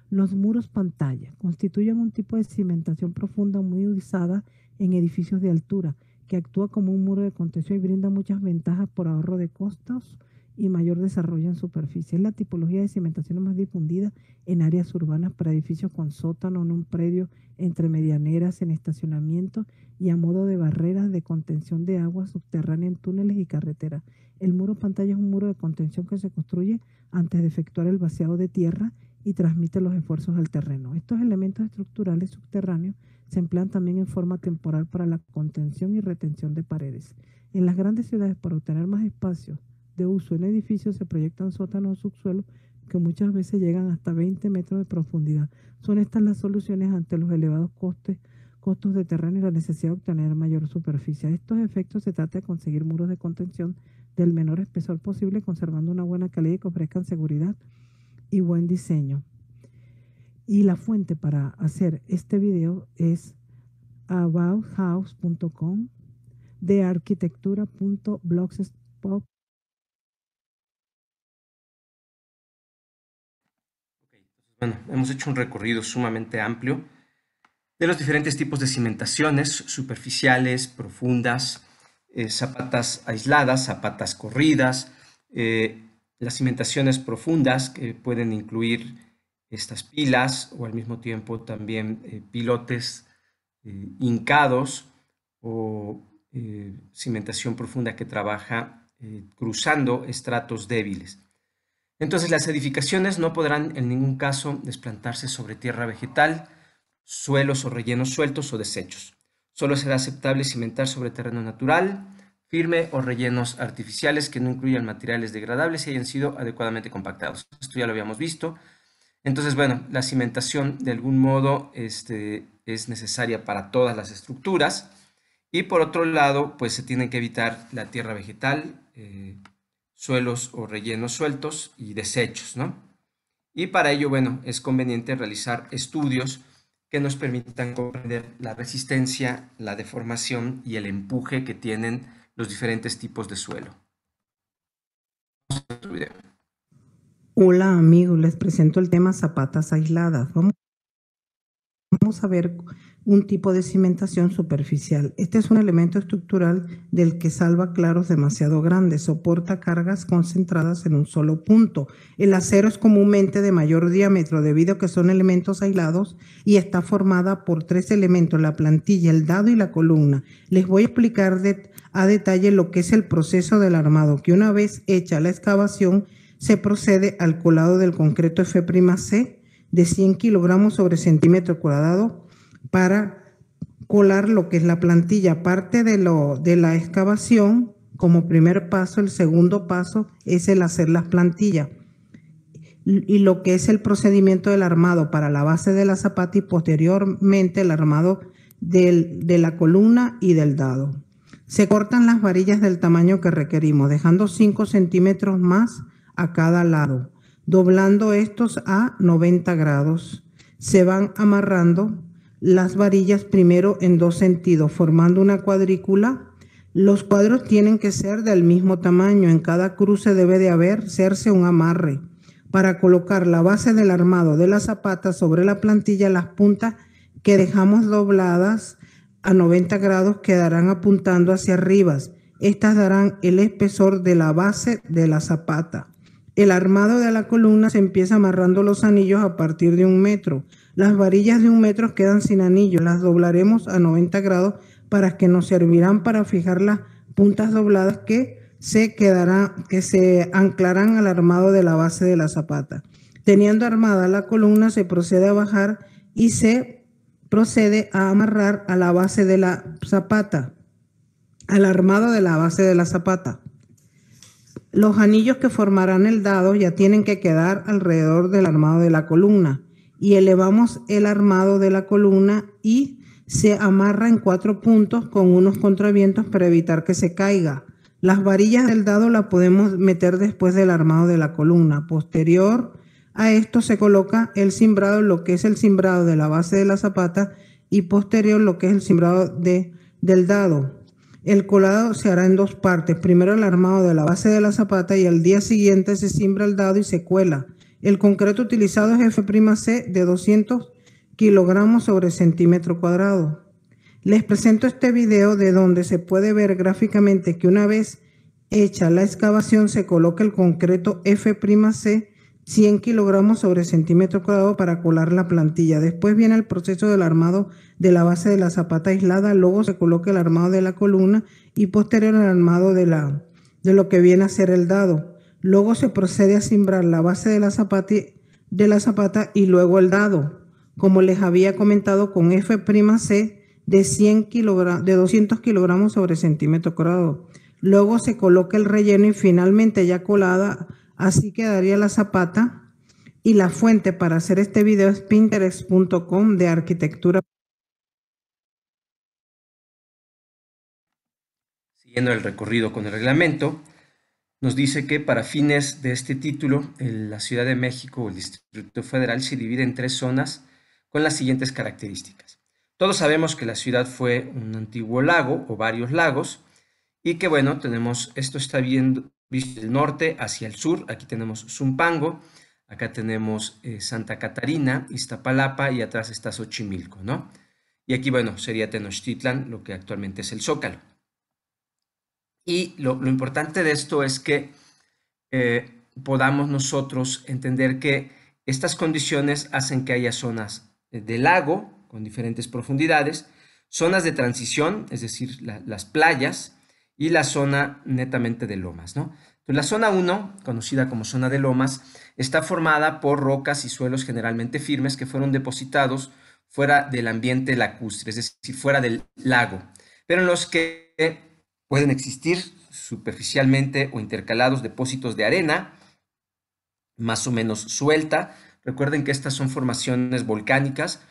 Los muros pantalla constituyen un tipo de cimentación profunda muy usada en edificios de altura, que actúa como un muro de contención y brinda muchas ventajas por ahorro de costos y mayor desarrollo en superficie. Es la tipología de cimentación más difundida en áreas urbanas para edificios con sótano en un predio entre medianeras, en estacionamiento y a modo de barreras de contención de agua subterránea en túneles y carreteras. El muro pantalla es un muro de contención que se construye antes de efectuar el vaciado de tierra y transmite los esfuerzos al terreno. Estos elementos estructurales subterráneos se emplean también en forma temporal para la contención y retención de paredes. En las grandes ciudades, para obtener más espacio de uso en edificios, se proyectan sótanos o subsuelos que muchas veces llegan hasta 20 metros de profundidad. Son estas las soluciones ante los elevados costes, costos de terreno y la necesidad de obtener mayor superficie. A estos efectos se trata de conseguir muros de contención del menor espesor posible, conservando una buena calidad y que ofrezcan seguridad y buen diseño. Y la fuente para hacer este video es abouthouse.com de arquitectura.blogspot. Bueno, hemos hecho un recorrido sumamente amplio de los diferentes tipos de cimentaciones, superficiales, profundas, eh, zapatas aisladas, zapatas corridas, eh, las cimentaciones profundas que pueden incluir estas pilas o al mismo tiempo también eh, pilotes eh, hincados o eh, cimentación profunda que trabaja cruzando estratos débiles. Entonces las edificaciones no podrán en ningún caso desplantarse sobre tierra vegetal, suelos o rellenos sueltos o desechos. Solo será aceptable cimentar sobre terreno natural, firme o rellenos artificiales que no incluyan materiales degradables y hayan sido adecuadamente compactados. Esto ya lo habíamos visto. Entonces, bueno, la cimentación de algún modo este, es necesaria para todas las estructuras. Y por otro lado, pues se tiene que evitar la tierra vegetal, eh, suelos o rellenos sueltos y desechos, ¿no? Y para ello, bueno, es conveniente realizar estudios que nos permitan comprender la resistencia, la deformación y el empuje que tienen los diferentes tipos de suelo. Hola amigos, les presento el tema zapatas aisladas. Vamos, a ver un tipo de cimentación superficial. Este es un elemento estructural del que salva claros demasiado grandes, soporta cargas concentradas en un solo punto. El acero es comúnmente de mayor diámetro debido a que son elementos aislados y está formada por tres elementos, la plantilla, el dado y la columna. Les voy a explicar a detalle lo que es el proceso del armado, que una vez hecha la excavación se procede al colado del concreto F'C de 100 kilogramos sobre centímetro cuadrado para colar lo que es la plantilla. Parte de, lo, de la excavación, como primer paso, el segundo paso es el hacer las plantillas. Y lo que es el procedimiento del armado para la base de la zapata y posteriormente el armado de la columna y del dado. Se cortan las varillas del tamaño que requerimos, dejando 5 centímetros más a cada lado, doblando estos a 90 grados. Se van amarrando las varillas primero en dos sentidos, formando una cuadrícula. Los cuadros tienen que ser del mismo tamaño. En cada cruce debe de haber, hacerse un amarre. Para colocar la base del armado de la zapata sobre la plantilla, las puntas que dejamos dobladas a 90 grados quedarán apuntando hacia arriba. Estas darán el espesor de la base de la zapata. El armado de la columna se empieza amarrando los anillos a partir de un metro. Las varillas de un metro quedan sin anillo, las doblaremos a 90 grados para que nos servirán para fijar las puntas dobladas que se que se anclarán al armado de la base de la zapata. Teniendo armada la columna, se procede a bajar y se procede a amarrar a la base de la zapata, al armado de la base de la zapata. Los anillos que formarán el dado ya tienen que quedar alrededor del armado de la columna y elevamos el armado de la columna y se amarra en cuatro puntos con unos contravientos para evitar que se caiga. Las varillas del dado la podemos meter después del armado de la columna. Posterior a esto se coloca el cimbrado, lo que es el cimbrado de la base de la zapata y posterior lo que es el cimbrado de, del dado. El colado se hará en dos partes. Primero el armado de la base de la zapata y al día siguiente se cimbra el dado y se cuela. El concreto utilizado es F'C de 200 kilogramos sobre centímetro cuadrado. Les presento este video de donde se puede ver gráficamente que una vez hecha la excavación se coloca el concreto F'C 100 kilogramos sobre centímetro cuadrado para colar la plantilla. Después viene el proceso del armado de la base de la zapata aislada, luego se coloca el armado de la columna y posterior el armado de, la, de lo que viene a ser el dado. Luego se procede a cimbrar la base de la, zapata, de la zapata y luego el dado, como les había comentado con F'C de, 100 de 200 kilogramos sobre centímetro cuadrado. Luego se coloca el relleno y finalmente ya colada, así quedaría la zapata. Y la fuente para hacer este video es pinterest.com de arquitectura. Siguiendo el recorrido con el reglamento, nos dice que para fines de este título, la Ciudad de México o el Distrito Federal se divide en tres zonas con las siguientes características. Todos sabemos que la ciudad fue un antiguo lago o varios lagos y que bueno, tenemos, esto está viendo visto del norte hacia el sur, aquí tenemos Zumpango, acá tenemos eh, Santa Catarina, Iztapalapa y atrás está Xochimilco, ¿no? Y aquí, bueno, sería Tenochtitlan, lo que actualmente es el Zócalo. Y lo, importante de esto es que eh, podamos nosotros entender que estas condiciones hacen que haya zonas de lago con diferentes profundidades, zonas de transición, es decir, las playas, y la zona netamente de lomas. ¿no? la zona 1, conocida como zona de lomas, está formada por rocas y suelos generalmente firmes que fueron depositados fuera del ambiente lacustre, es decir, fuera del lago, pero en los que Pueden existir superficialmente o intercalados depósitos de arena, más o menos suelta. Recuerden que estas son formaciones volcánicas,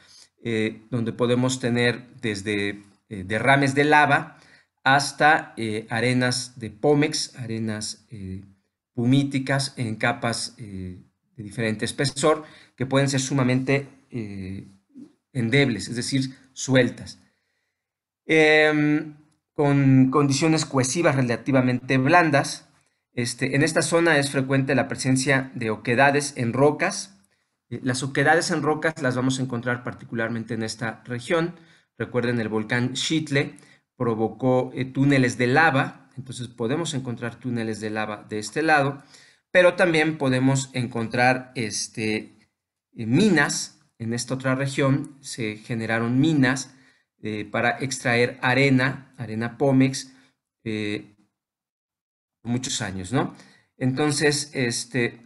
eh, donde podemos tener desde eh, derrames de lava hasta eh, arenas de pómex, arenas pumíticas en capas de diferente espesor, que pueden ser sumamente endebles, es decir, sueltas. Em, con condiciones cohesivas relativamente blandas. Este, en esta zona es frecuente la presencia de oquedades en rocas. Eh, las oquedades en rocas las vamos a encontrar particularmente en esta región, Recuerden, el volcán Xitle provocó eh, túneles de lava, entonces podemos encontrar túneles de lava de este lado, pero también podemos encontrar este, eh, minas. En esta otra región se generaron minas eh, para extraer arena, arena Pómex, muchos años, ¿no? Entonces, este,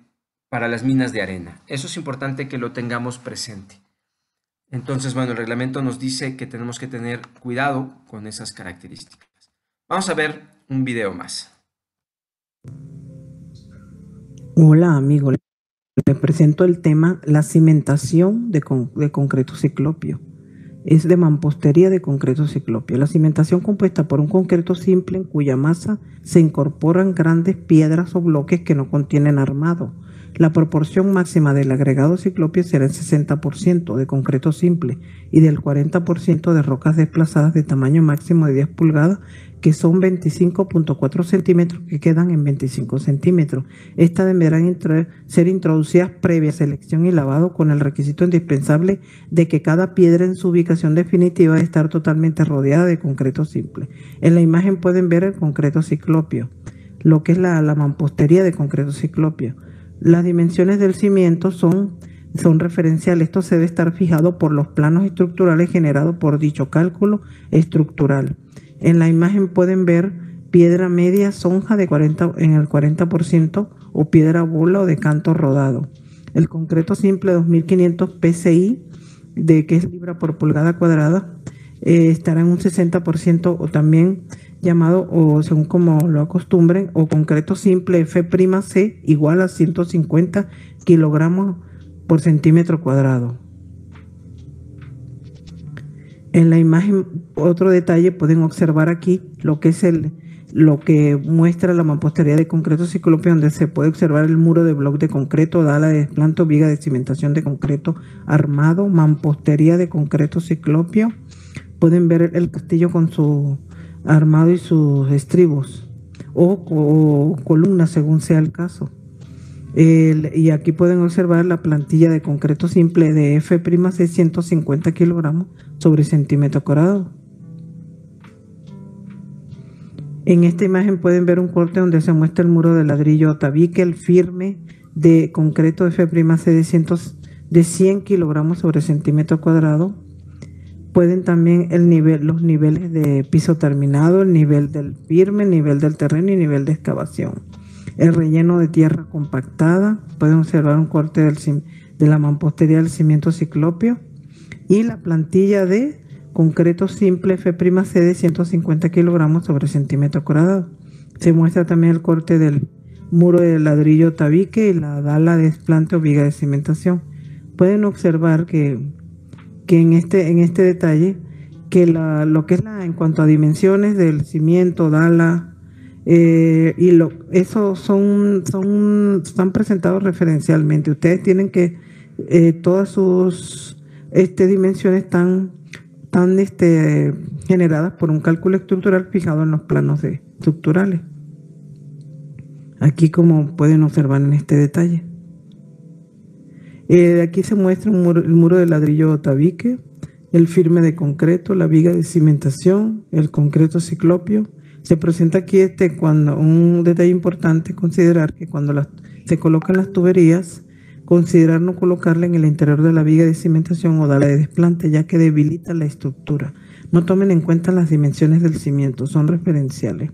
para las minas de arena. Eso es importante que lo tengamos presente. Entonces, bueno, el reglamento nos dice que tenemos que tener cuidado con esas características. Vamos a ver un video más. Hola, amigo. Le presento el tema la cimentación de, de concreto ciclopio. Es de mampostería de concreto ciclopio. La cimentación compuesta por un concreto simple en cuya masa se incorporan grandes piedras o bloques que no contienen armado la proporción máxima del agregado ciclopio será el 60% de concreto simple y del 40% de rocas desplazadas de tamaño máximo de 10 pulgadas, que son 25.4 centímetros que quedan en 25 centímetros. Estas deberán ser introducidas previa selección y lavado con el requisito indispensable de que cada piedra en su ubicación definitiva debe estar totalmente rodeada de concreto simple. En la imagen pueden ver el concreto ciclopio, lo que es la, la mampostería de concreto ciclopio. Las dimensiones del cimiento son, son referenciales. Esto se debe estar fijado por los planos estructurales generados por dicho cálculo estructural. En la imagen pueden ver piedra media sonja de 40, en el 40% o piedra bola o de canto rodado. El concreto simple 2500 PSI, de que es libra por pulgada cuadrada, eh, estará en un 60% o también llamado, o según como lo acostumbren, o concreto simple F''C igual a 150 kilogramos por centímetro cuadrado. En la imagen, otro detalle, pueden observar aquí lo que es el lo que muestra la mampostería de concreto ciclopio, donde se puede observar el muro de bloque de concreto, dala de desplanto, viga de cimentación de concreto armado, mampostería de concreto ciclopio. Pueden ver el castillo con su armado y sus estribos o, columnas según sea el caso. y aquí pueden observar la plantilla de concreto simple de F' 650 kilogramos sobre centímetro cuadrado. En esta imagen pueden ver un corte donde se muestra el muro de ladrillo tabique, el firme de concreto F' de, de 100 kilogramos sobre centímetro cuadrado pueden también el nivel, los niveles de piso terminado, el nivel del firme, el nivel del terreno y nivel de excavación. El relleno de tierra compactada, pueden observar un corte del, de la mampostería del cimiento ciclopio y la plantilla de concreto simple F''C de 150 kilogramos sobre centímetro cuadrado. Se muestra también el corte del muro de ladrillo tabique y la dala de desplante o viga de cimentación. Pueden observar que que en este, en este detalle, que lo que es la, en cuanto a dimensiones del cimiento, dala, eh, y lo, eso son, son, están presentados referencialmente. Ustedes tienen que, eh, todas sus este, dimensiones están, están este, generadas por un cálculo estructural fijado en los planos estructurales. Aquí como pueden observar en este detalle. Eh, aquí se muestra el muro de ladrillo tabique, el firme de concreto, la viga de cimentación, el concreto ciclopio. Se presenta aquí este cuando un detalle importante considerar que cuando se colocan las tuberías, considerar no colocarla en el interior de la viga de cimentación o darle de desplante, ya que debilita la estructura. No tomen en cuenta las dimensiones del cimiento, son referenciales.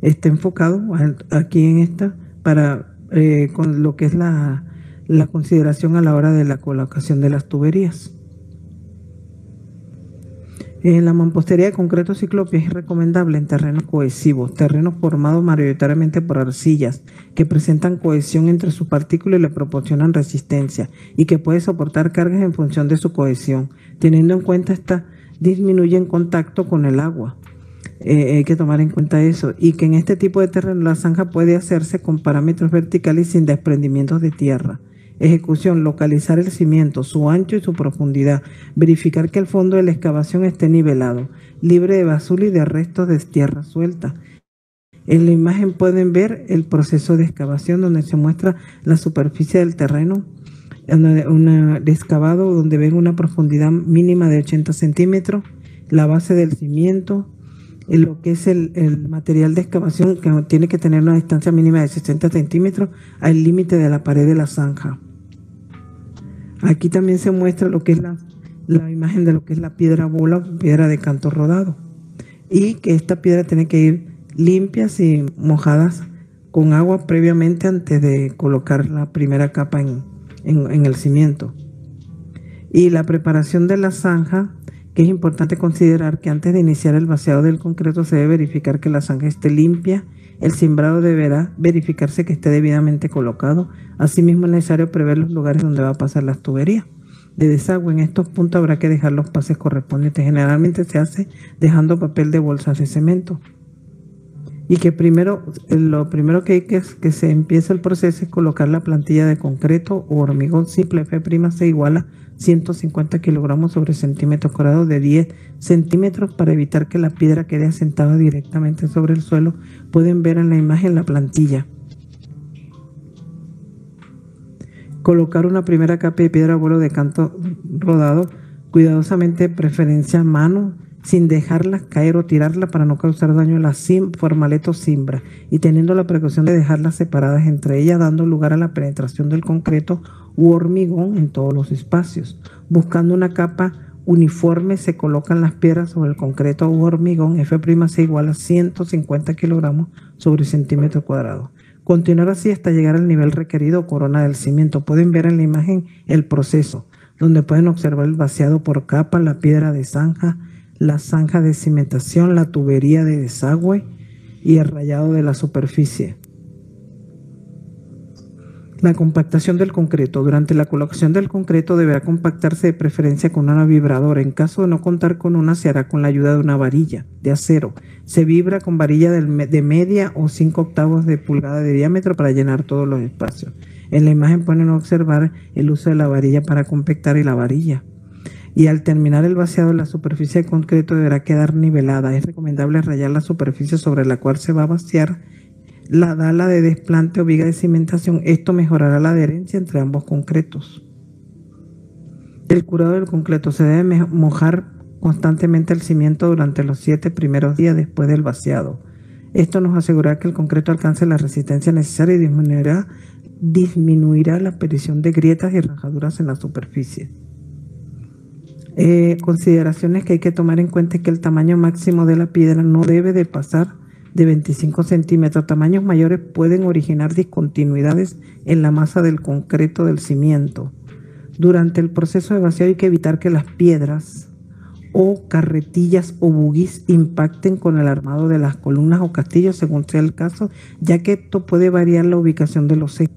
Está enfocado aquí en esta para eh, con lo que es la la consideración a la hora de la colocación de las tuberías. En la mampostería de concreto ciclopio es recomendable en terrenos cohesivos, terrenos formados mayoritariamente por arcillas, que presentan cohesión entre sus partículas y le proporcionan resistencia, y que puede soportar cargas en función de su cohesión. Teniendo en cuenta esta, disminuye en contacto con el agua. Eh, hay que tomar en cuenta eso. Y que en este tipo de terreno la zanja puede hacerse con parámetros verticales sin desprendimientos de tierra. Ejecución, localizar el cimiento, su ancho y su profundidad. Verificar que el fondo de la excavación esté nivelado, libre de basura y de restos de tierra suelta. En la imagen pueden ver el proceso de excavación donde se muestra la superficie del terreno, un excavado donde ven una profundidad mínima de 80 centímetros, la base del cimiento, lo que es el, material de excavación que tiene que tener una distancia mínima de 60 centímetros al límite de la pared de la zanja. Aquí también se muestra lo que es la, la imagen de lo que es la piedra bola, piedra de canto rodado. Y que esta piedra tiene que ir limpias y mojadas con agua previamente antes de colocar la primera capa en, en el cimiento. Y la preparación de la zanja es importante considerar que antes de iniciar el vaciado del concreto se debe verificar que la zanja esté limpia, el simbrado deberá verificarse que esté debidamente colocado, asimismo es necesario prever los lugares donde va a pasar las tuberías de desagüe. En estos puntos habrá que dejar los pases correspondientes. Generalmente se hace dejando papel de bolsas de cemento. Y que primero, lo primero que hay que que se empiece el proceso es colocar la plantilla de concreto o hormigón simple F' se iguala 150 kilogramos sobre centímetro cuadrado de 10 centímetros para evitar que la piedra quede asentada directamente sobre el suelo. Pueden ver en la imagen la plantilla. Colocar una primera capa de piedra a vuelo de canto rodado, cuidadosamente preferencia mano, sin dejarla caer o tirarla para no causar daño a la sim, formaleto simbra y teniendo la precaución de dejarlas separadas entre ellas, dando lugar a la penetración del concreto u hormigón en todos los espacios. Buscando una capa uniforme se colocan las piedras sobre el concreto u hormigón F' se igual a 150 kilogramos sobre centímetro cuadrado. Continuar así hasta llegar al nivel requerido corona del cimiento. Pueden ver en la imagen el proceso, donde pueden observar el vaciado por capa, la piedra de zanja, la zanja de cimentación, la tubería de desagüe y el rayado de la superficie. La compactación del concreto. Durante la colocación del concreto deberá compactarse de preferencia con una vibradora. En caso de no contar con una, se hará con la ayuda de una varilla de acero. Se vibra con varilla de media o 5 octavos de pulgada de diámetro para llenar todos los espacios. En la imagen pueden observar el uso de la varilla para compactar y la varilla y al terminar el vaciado la superficie de concreto deberá quedar nivelada. Es recomendable rayar la superficie sobre la cual se va a vaciar la dala de desplante o viga de cimentación. Esto mejorará la adherencia entre ambos concretos. El curado del concreto se debe mojar constantemente el cimiento durante los siete primeros días después del vaciado. Esto nos asegurará que el concreto alcance la resistencia necesaria y disminuirá, disminuirá la aparición de grietas y rajaduras en la superficie. Eh, consideraciones que hay que tomar en cuenta es que el tamaño máximo de la piedra no debe de pasar de 25 centímetros. Tamaños mayores pueden originar discontinuidades en la masa del concreto del cimiento. Durante el proceso de vacío hay que evitar que las piedras o carretillas o buguis impacten con el armado de las columnas o castillos según sea el caso, ya que esto puede variar la ubicación de los ejes.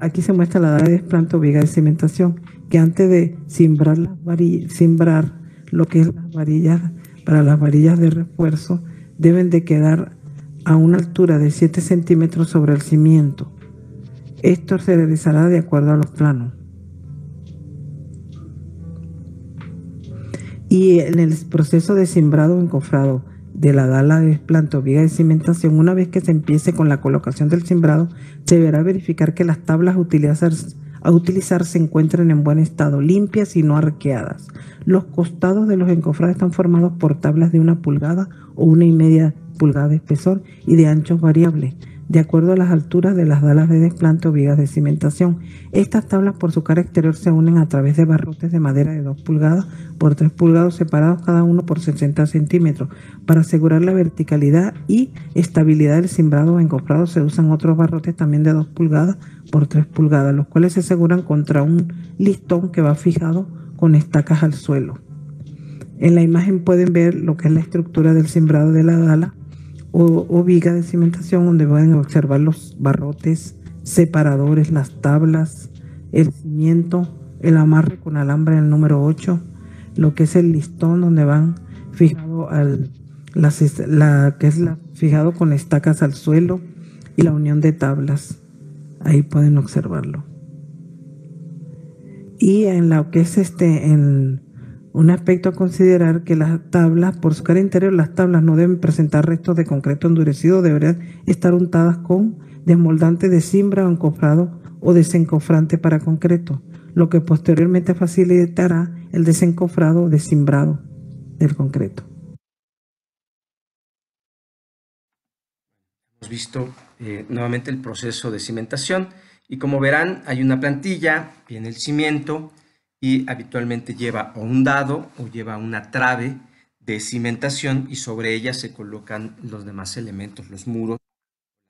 Aquí se muestra la de desplante o viga de cimentación que antes de simbrar, las varillas, lo que es las varillas, para las varillas de refuerzo, deben de quedar a una altura de 7 centímetros sobre el cimiento. Esto se realizará de acuerdo a los planos. Y en el proceso de simbrado o encofrado de la dala de o viga de cimentación, una vez que se empiece con la colocación del simbrado, se deberá verificar que las tablas utilizadas a utilizar se encuentran en buen estado, limpias y no arqueadas. Los costados de los encofrados están formados por tablas de una pulgada o una y media pulgada de espesor y de anchos variables de acuerdo a las alturas de las dalas de desplante o vigas de cimentación. Estas tablas por su cara exterior se unen a través de barrotes de madera de 2 pulgadas por 3 pulgadas separados cada uno por 60 centímetros. Para asegurar la verticalidad y estabilidad del cimbrado o encofrado se usan otros barrotes también de 2 pulgadas por 3 pulgadas, los cuales se aseguran contra un listón que va fijado con estacas al suelo. En la imagen pueden ver lo que es la estructura del cimbrado de la dala o, viga de cimentación donde pueden observar los barrotes, separadores, las tablas, el cimiento, el amarre con alambre el número 8, lo que es el listón donde van fijado al la, que es la, fijado con estacas al suelo y la unión de tablas. Ahí pueden observarlo. Y en lo que es este en un aspecto a considerar que las tablas, por su cara interior, las tablas no deben presentar restos de concreto endurecido, deberían estar untadas con desmoldante de cimbra o encofrado o desencofrante para concreto, lo que posteriormente facilitará el desencofrado o desimbrado. del concreto. Hemos visto eh, nuevamente el proceso de cimentación y como verán hay una plantilla, viene el cimiento y habitualmente lleva o un dado o lleva una trave de cimentación y sobre ella se colocan los demás elementos, los muros,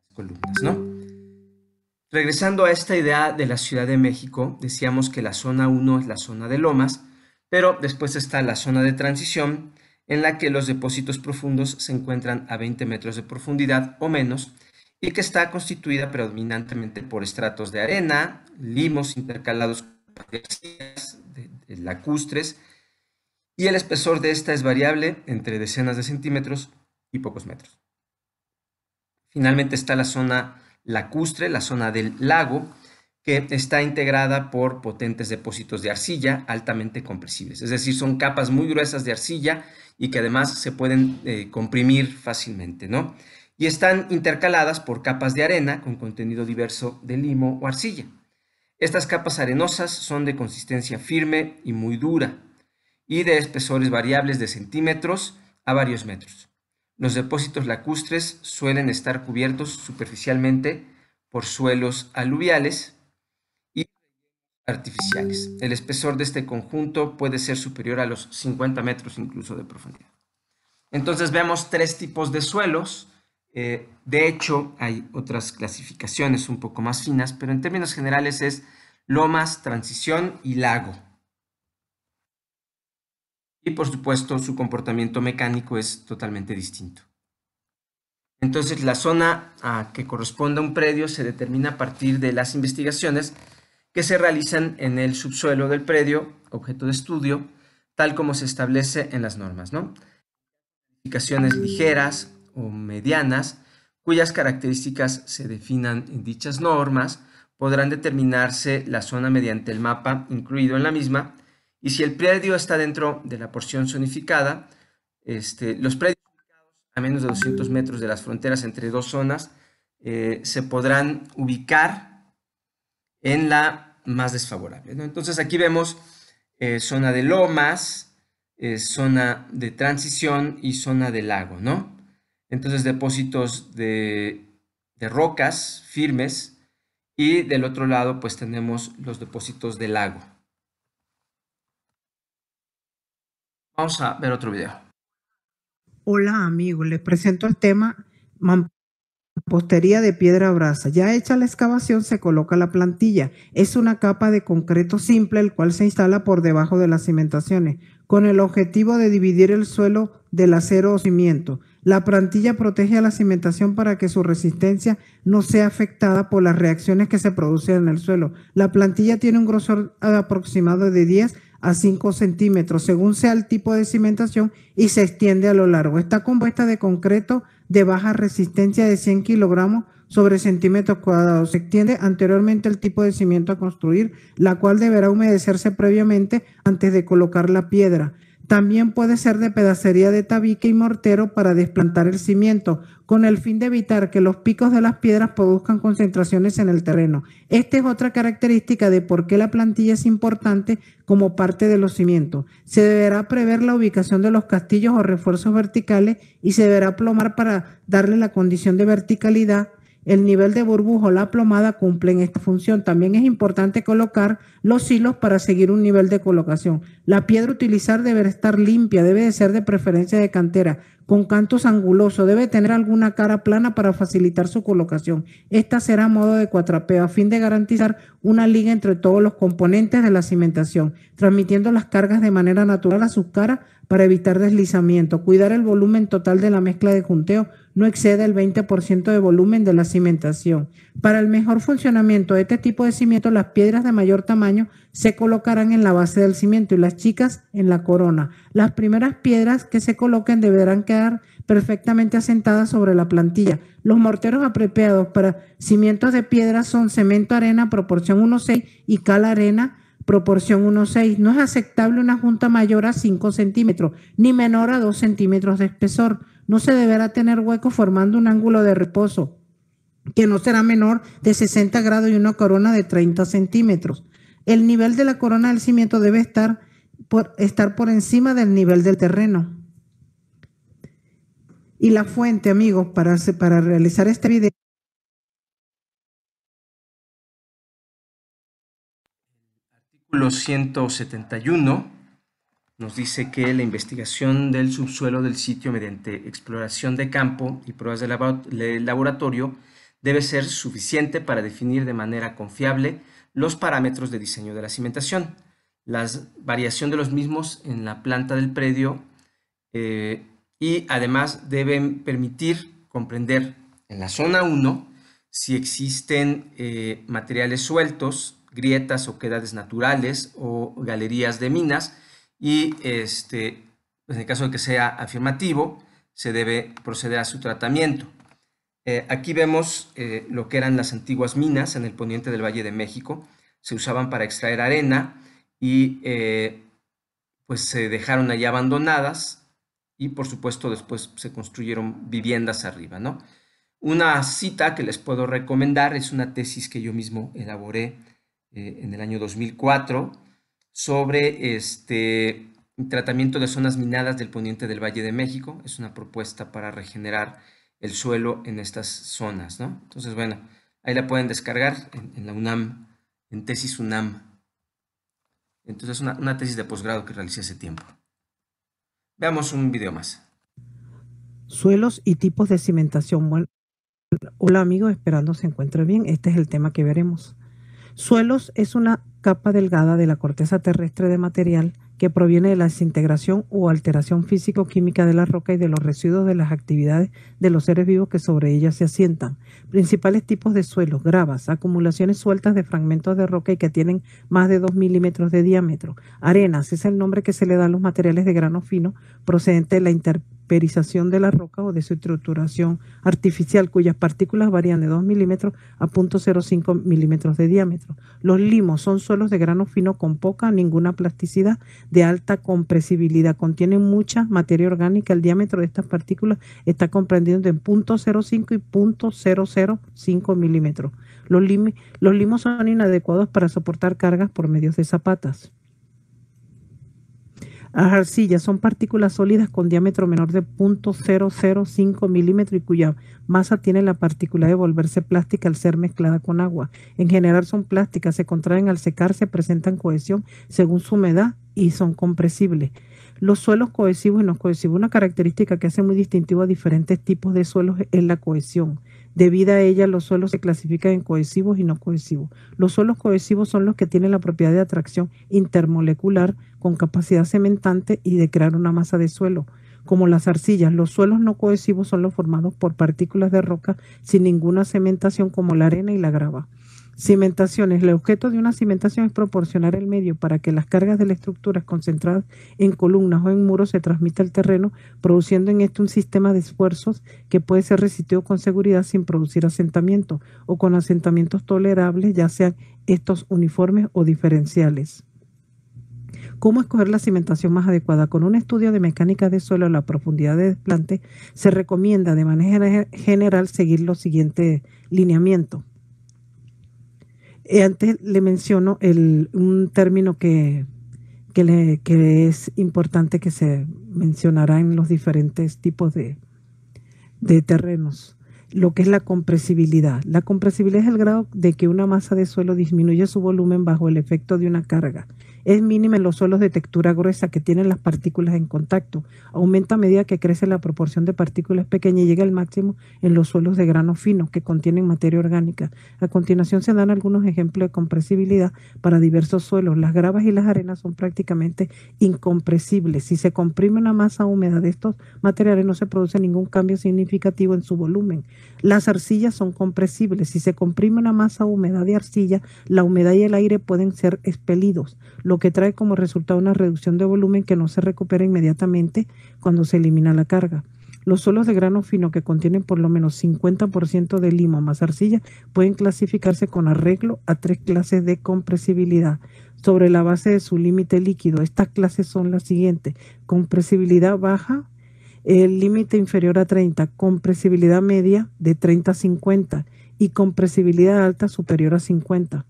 las columnas, ¿no? Regresando a esta idea de la Ciudad de México, decíamos que la zona 1 es la zona de lomas, pero después está la zona de transición, en la que los depósitos profundos se encuentran a 20 metros de profundidad o menos y que está constituida predominantemente por estratos de arena, limos intercalados lacustres, y el espesor de esta es variable entre decenas de centímetros y pocos metros. Finalmente está la zona lacustre, la zona del lago, que está integrada por potentes depósitos de arcilla altamente compresibles. Es decir, son capas muy gruesas de arcilla y que además se pueden eh, comprimir fácilmente, ¿no? Y están intercaladas por capas de arena con contenido diverso de limo o arcilla. Estas capas arenosas son de consistencia firme y muy dura y de espesores variables de centímetros a varios metros. Los depósitos lacustres suelen estar cubiertos superficialmente por suelos aluviales y artificiales. El espesor de este conjunto puede ser superior a los 50 metros incluso de profundidad. Entonces vemos tres tipos de suelos. Eh, de hecho, hay otras clasificaciones un poco más finas, pero en términos generales es lomas, transición y lago. Y por supuesto, su comportamiento mecánico es totalmente distinto. Entonces, la zona a que corresponde a un predio se determina a partir de las investigaciones que se realizan en el subsuelo del predio, objeto de estudio, tal como se establece en las normas. ¿no? Indicaciones ligeras o medianas, cuyas características se definan en dichas normas, podrán determinarse la zona mediante el mapa incluido en la misma, y si el predio está dentro de la porción zonificada, este, los predios a menos de 200 metros de las fronteras entre dos zonas eh, se podrán ubicar en la más desfavorable. Entonces aquí vemos eh, zona de lomas, eh, zona de transición y zona de lago, ¿no? Entonces depósitos de, rocas firmes y del otro lado pues tenemos los depósitos de lago. Vamos a ver otro video. Hola amigos, les presento el tema mampostería de piedra brasa. Ya hecha la excavación se coloca la plantilla. Es una capa de concreto simple el cual se instala por debajo de las cimentaciones con el objetivo de dividir el suelo del acero o cimiento. La plantilla protege a la cimentación para que su resistencia no sea afectada por las reacciones que se producen en el suelo. La plantilla tiene un grosor aproximado de 10 a 5 centímetros, según sea el tipo de cimentación, y se extiende a lo largo. Está compuesta de concreto de baja resistencia de 100 kilogramos sobre centímetros cuadrados. Se extiende anteriormente el tipo de cimiento a construir, la cual deberá humedecerse previamente antes de colocar la piedra. También puede ser de pedacería de tabique y mortero para desplantar el cimiento, con el fin de evitar que los picos de las piedras produzcan concentraciones en el terreno. Esta es otra característica de por qué la plantilla es importante como parte de los cimientos. Se deberá prever la ubicación de los castillos o refuerzos verticales y se deberá plomar para darle la condición de verticalidad el nivel de burbujo o la plomada cumplen esta función. También es importante colocar los hilos para seguir un nivel de colocación. La piedra utilizar debe estar limpia, debe de ser de preferencia de cantera, con cantos angulosos, debe tener alguna cara plana para facilitar su colocación. Esta será modo de cuatrapeo a fin de garantizar una liga entre todos los componentes de la cimentación, transmitiendo las cargas de manera natural a sus caras para evitar deslizamiento. Cuidar el volumen total de la mezcla de junteo no excede el 20% de volumen de la cimentación. Para el mejor funcionamiento de este tipo de cimiento, las piedras de mayor tamaño se colocarán en la base del cimiento y las chicas en la corona. Las primeras piedras que se coloquen deberán quedar perfectamente asentadas sobre la plantilla. Los morteros apropiados para cimientos de piedra son cemento arena proporción 1.6 y cal arena proporción 1.6. No es aceptable una junta mayor a 5 centímetros ni menor a 2 centímetros de espesor no se deberá tener hueco formando un ángulo de reposo que no será menor de 60 grados y una corona de 30 centímetros. El nivel de la corona del cimiento debe estar por, estar por encima del nivel del terreno. Y la fuente, amigos, para, para realizar este video. Artículo 171 nos dice que la investigación del subsuelo del sitio mediante exploración de campo y pruebas de laboratorio debe ser suficiente para definir de manera confiable los parámetros de diseño de la cimentación, la variación de los mismos en la planta del predio eh, y además deben permitir comprender en la zona 1 si existen eh, materiales sueltos, grietas o quedades naturales o galerías de minas y este, en el caso de que sea afirmativo, se debe proceder a su tratamiento. Eh, aquí vemos eh, lo que eran las antiguas minas en el poniente del Valle de México. Se usaban para extraer arena y eh, pues se dejaron allí abandonadas y por supuesto después se construyeron viviendas arriba, ¿no? Una cita que les puedo recomendar es una tesis que yo mismo elaboré en el año 2004 sobre este tratamiento de zonas minadas del poniente del Valle de México. Es una propuesta para regenerar el suelo en estas zonas, ¿no? Entonces, bueno, ahí la pueden descargar en, la UNAM, en tesis UNAM. Entonces, una, una tesis de posgrado que realicé hace tiempo. Veamos un video más. Suelos y tipos de cimentación. hola amigos, esperando se encuentre bien. Este es el tema que veremos. Suelos es una capa delgada de la corteza terrestre de material que proviene de la desintegración o alteración físico-química de la roca y de los residuos de las actividades de los seres vivos que sobre ella se asientan. Principales tipos de suelos, gravas, acumulaciones sueltas de fragmentos de roca y que tienen más de 2 milímetros de diámetro. Arenas es el nombre que se le da a los materiales de grano fino procedente de la interpretación de la roca o de su estructuración artificial, cuyas partículas varían de 2 milímetros a 0.05 milímetros de diámetro. Los limos son suelos de grano fino con poca ninguna plasticidad, de alta compresibilidad. Contienen mucha materia orgánica. El diámetro de estas partículas está comprendido en 0.05 y 0.005 milímetros. Los, los limos son inadecuados para soportar cargas por medios de zapatas. Las arcillas son partículas sólidas con diámetro menor de 0.005 milímetros y cuya masa tiene la partícula de volverse plástica al ser mezclada con agua. En general son plásticas, se contraen al secarse, presentan cohesión según su humedad y son compresibles. Los suelos cohesivos y no cohesivos, una característica que hace muy distintivo a diferentes tipos de suelos es la cohesión. Debido a ella, los suelos se clasifican en cohesivos y no cohesivos. Los suelos cohesivos son los que tienen la propiedad de atracción intermolecular con capacidad cementante y de crear una masa de suelo. Como las arcillas, los suelos no cohesivos son los formados por partículas de roca sin ninguna cementación como la arena y la grava. Cimentaciones. El objeto de una cimentación es proporcionar el medio para que las cargas de la estructura concentradas en columnas o en muros se transmita al terreno, produciendo en esto un sistema de esfuerzos que puede ser resistido con seguridad sin producir asentamiento o con asentamientos tolerables, ya sean estos uniformes o diferenciales. ¿Cómo escoger la cimentación más adecuada? Con un estudio de mecánica de suelo a la profundidad de desplante, se recomienda de manera general seguir los siguientes lineamientos. Eh, antes le menciono el, un término que, que, es importante que se mencionará en los diferentes tipos de, de terrenos, lo que es la compresibilidad. La compresibilidad es el grado de que una masa de suelo disminuye su volumen bajo el efecto de una carga es mínima en los suelos de textura gruesa que tienen las partículas en contacto. Aumenta a medida que crece la proporción de partículas pequeñas y llega al máximo en los suelos de grano fino que contienen materia orgánica. A continuación se dan algunos ejemplos de compresibilidad para diversos suelos. Las gravas y las arenas son prácticamente incompresibles. Si se comprime una masa húmeda de estos materiales no se produce ningún cambio significativo en su volumen. Las arcillas son compresibles. Si se comprime una masa húmeda de arcilla, la humedad y el aire pueden ser expelidos lo que trae como resultado una reducción de volumen que no se recupera inmediatamente cuando se elimina la carga. Los suelos de grano fino que contienen por lo menos 50% de limo más arcilla pueden clasificarse con arreglo a tres clases de compresibilidad sobre la base de su límite líquido. Estas clases son las siguientes. Compresibilidad baja, el límite inferior a 30, compresibilidad media de 30 a 50 y compresibilidad alta superior a 50.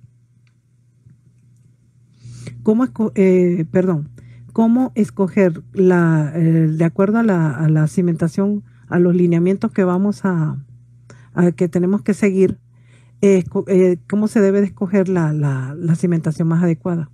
¿Cómo, eh, perdón, cómo escoger la, eh, de acuerdo a la, cimentación a los lineamientos que vamos a, que tenemos que seguir, eh, cómo se debe de escoger la, la cimentación más adecuada.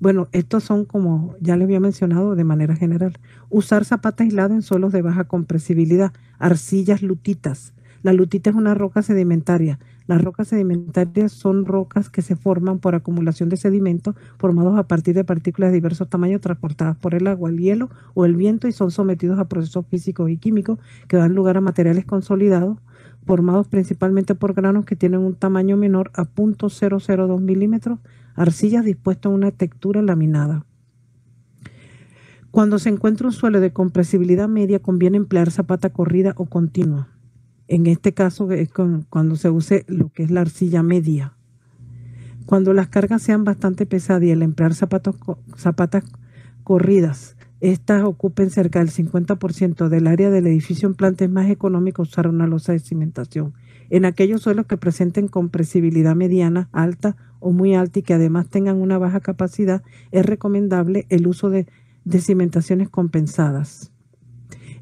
Bueno, estos son como ya les había mencionado de manera general. Usar zapata aislada en suelos de baja compresibilidad, arcillas lutitas. La lutita es una roca sedimentaria. Las rocas sedimentarias son rocas que se forman por acumulación de sedimentos formados a partir de partículas de diversos tamaños transportadas por el agua, el hielo o el viento y son sometidos a procesos físicos y químicos que dan lugar a materiales consolidados formados principalmente por granos que tienen un tamaño menor a 0.002 milímetros arcillas dispuestas en una textura laminada. Cuando se encuentra un suelo de compresibilidad media, conviene emplear zapata corrida o continua. En este caso es cuando se use lo que es la arcilla media. Cuando las cargas sean bastante pesadas y el emplear zapatos, zapatas corridas, estas ocupen cerca del 50% del área del edificio en planta, es más económico usar una losa de cimentación. En aquellos suelos que presenten compresibilidad mediana, alta o muy alta y que además tengan una baja capacidad, es recomendable el uso de, cimentaciones compensadas.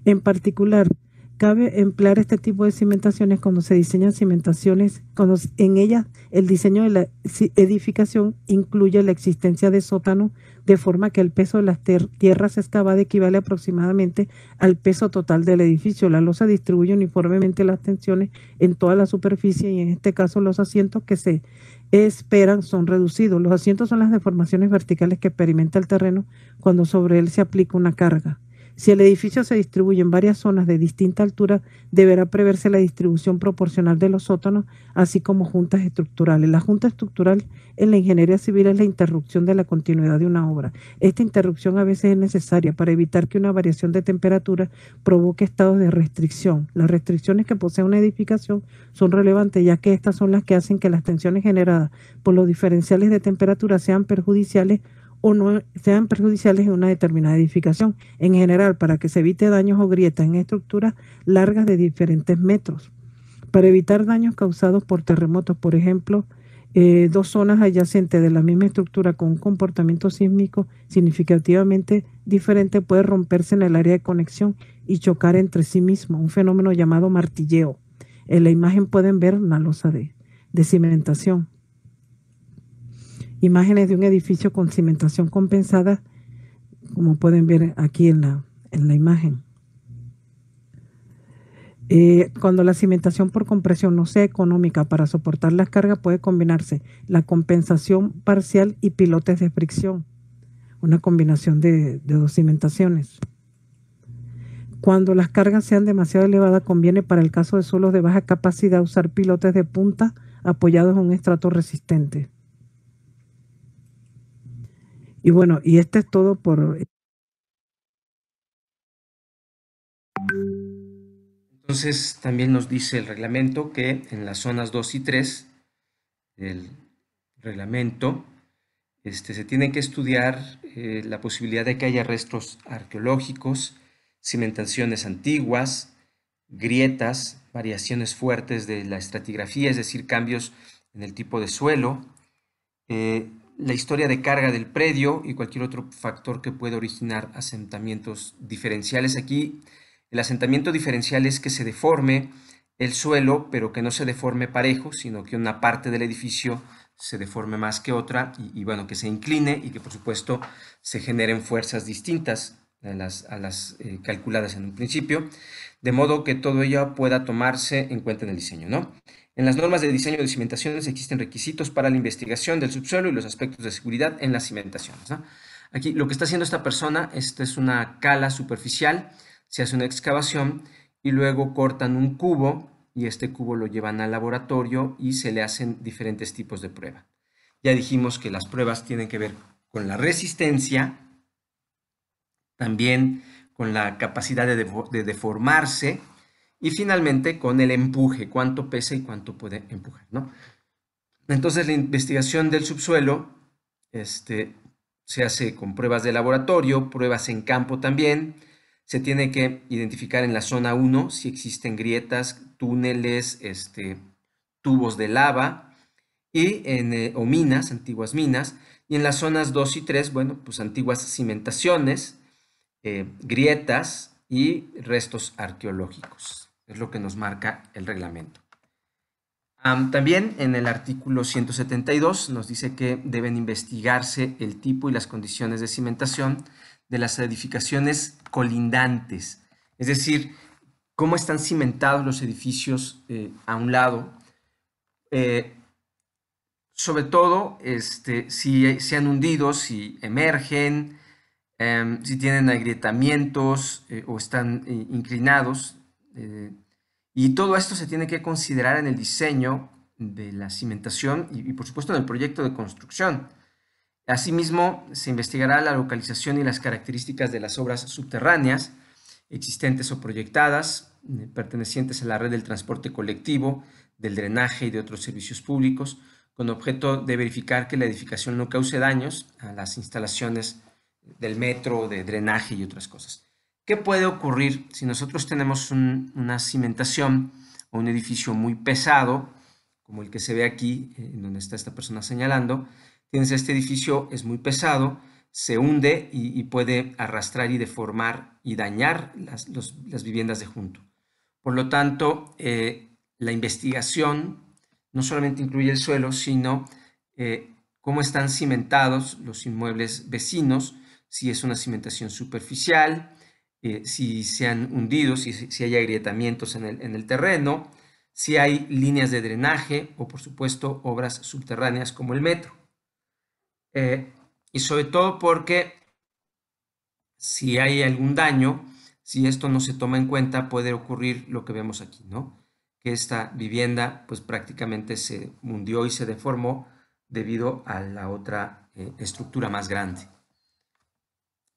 En particular, cabe emplear este tipo de cimentaciones cuando se diseñan cimentaciones, cuando en ellas el diseño de la edificación incluye la existencia de sótano, de forma que el peso de las tierras excavadas equivale aproximadamente al peso total del edificio. La losa distribuye uniformemente las tensiones en toda la superficie y en este caso los asientos que se esperan son reducidos. Los asientos son las deformaciones verticales que experimenta el terreno cuando sobre él se aplica una carga. Si el edificio se distribuye en varias zonas de distinta altura, deberá preverse la distribución proporcional de los sótanos, así como juntas estructurales. La junta estructural en la ingeniería civil es la interrupción de la continuidad de una obra. Esta interrupción a veces es necesaria para evitar que una variación de temperatura provoque estados de restricción. Las restricciones que posee una edificación son relevantes ya que estas son las que hacen que las tensiones generadas por los diferenciales de temperatura sean perjudiciales o no sean perjudiciales en una determinada edificación, en general para que se evite daños o grietas en estructuras largas de diferentes metros. Para evitar daños causados por terremotos, por ejemplo, eh, dos zonas adyacentes de la misma estructura con un comportamiento sísmico significativamente diferente puede romperse en el área de conexión y chocar entre sí mismo, un fenómeno llamado martilleo. En la imagen pueden ver una losa de, de cimentación imágenes de un edificio con cimentación compensada, como pueden ver aquí en la, en la imagen. Eh, cuando la cimentación por compresión no sea económica para soportar las cargas, puede combinarse la compensación parcial y pilotes de fricción, una combinación de, de dos cimentaciones. Cuando las cargas sean demasiado elevadas, conviene para el caso de suelos de baja capacidad usar pilotes de punta apoyados en un estrato resistente. Y bueno, y este es todo por... Entonces también nos dice el reglamento que en las zonas 2 y 3 del reglamento este, se tiene que estudiar eh, la posibilidad de que haya restos arqueológicos, cimentaciones antiguas, grietas, variaciones fuertes de la estratigrafía, es decir, cambios en el tipo de suelo, eh, la historia de carga del predio y cualquier otro factor que pueda originar asentamientos diferenciales. Aquí el asentamiento diferencial es que se deforme el suelo, pero que no se deforme parejo, sino que una parte del edificio se deforme más que otra y, bueno, que se incline y que por supuesto se generen fuerzas distintas a las, eh, calculadas en un principio, de modo que todo ello pueda tomarse en cuenta en el diseño, ¿no? En las normas de diseño de cimentaciones existen requisitos para la investigación del subsuelo y los aspectos de seguridad en las cimentaciones. Aquí lo que está haciendo esta persona, esta es una cala superficial, se hace una excavación y luego cortan un cubo y este cubo lo llevan al laboratorio y se le hacen diferentes tipos de prueba. Ya dijimos que las pruebas tienen que ver con la resistencia, también con la capacidad de, de deformarse, y finalmente con el empuje, cuánto pesa y cuánto puede empujar, ¿no? Entonces la investigación del subsuelo este, se hace con pruebas de laboratorio, pruebas en campo también. Se tiene que identificar en la zona 1 si existen grietas, túneles, este, tubos de lava y en, eh, o minas, antiguas minas. Y en las zonas 2 y 3, bueno, pues antiguas cimentaciones, eh, grietas, y restos arqueológicos. Es lo que nos marca el reglamento. también en el artículo 172 nos dice que deben investigarse el tipo y las condiciones de cimentación de las edificaciones colindantes, es decir, cómo están cimentados los edificios eh, a un lado, eh, sobre todo este, si se han hundido, si emergen, em, si tienen agrietamientos eh, o están inclinados. Y todo esto se tiene que considerar en el diseño de la cimentación y por supuesto en el proyecto de construcción. Asimismo, se investigará la localización y las características de las obras subterráneas existentes o proyectadas, eh, pertenecientes a la red del transporte colectivo, del drenaje y de otros servicios públicos, con objeto de verificar que la edificación no cause daños a las instalaciones del metro, de drenaje y otras cosas. ¿Qué puede ocurrir si nosotros tenemos una cimentación o un edificio muy pesado, como el que se ve aquí, eh, en donde está esta persona señalando? Tienes este edificio, es muy pesado, se hunde y, puede arrastrar y deformar y dañar las, viviendas de junto. Por lo tanto, eh, la investigación no solamente incluye el suelo, sino eh, cómo están cimentados los inmuebles vecinos, si es una cimentación superficial, eh, si se han hundido, si, si hay agrietamientos en el, en el, terreno, si hay líneas de drenaje o, por supuesto, obras subterráneas como el metro. Eh, y sobre todo porque si hay algún daño, si esto no se toma en cuenta, puede ocurrir lo que vemos aquí, ¿no? Que esta vivienda pues prácticamente se hundió y se deformó debido a la otra eh, estructura más grande.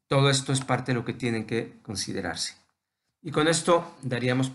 Todo esto es parte de lo que tienen que considerarse. Y con esto daríamos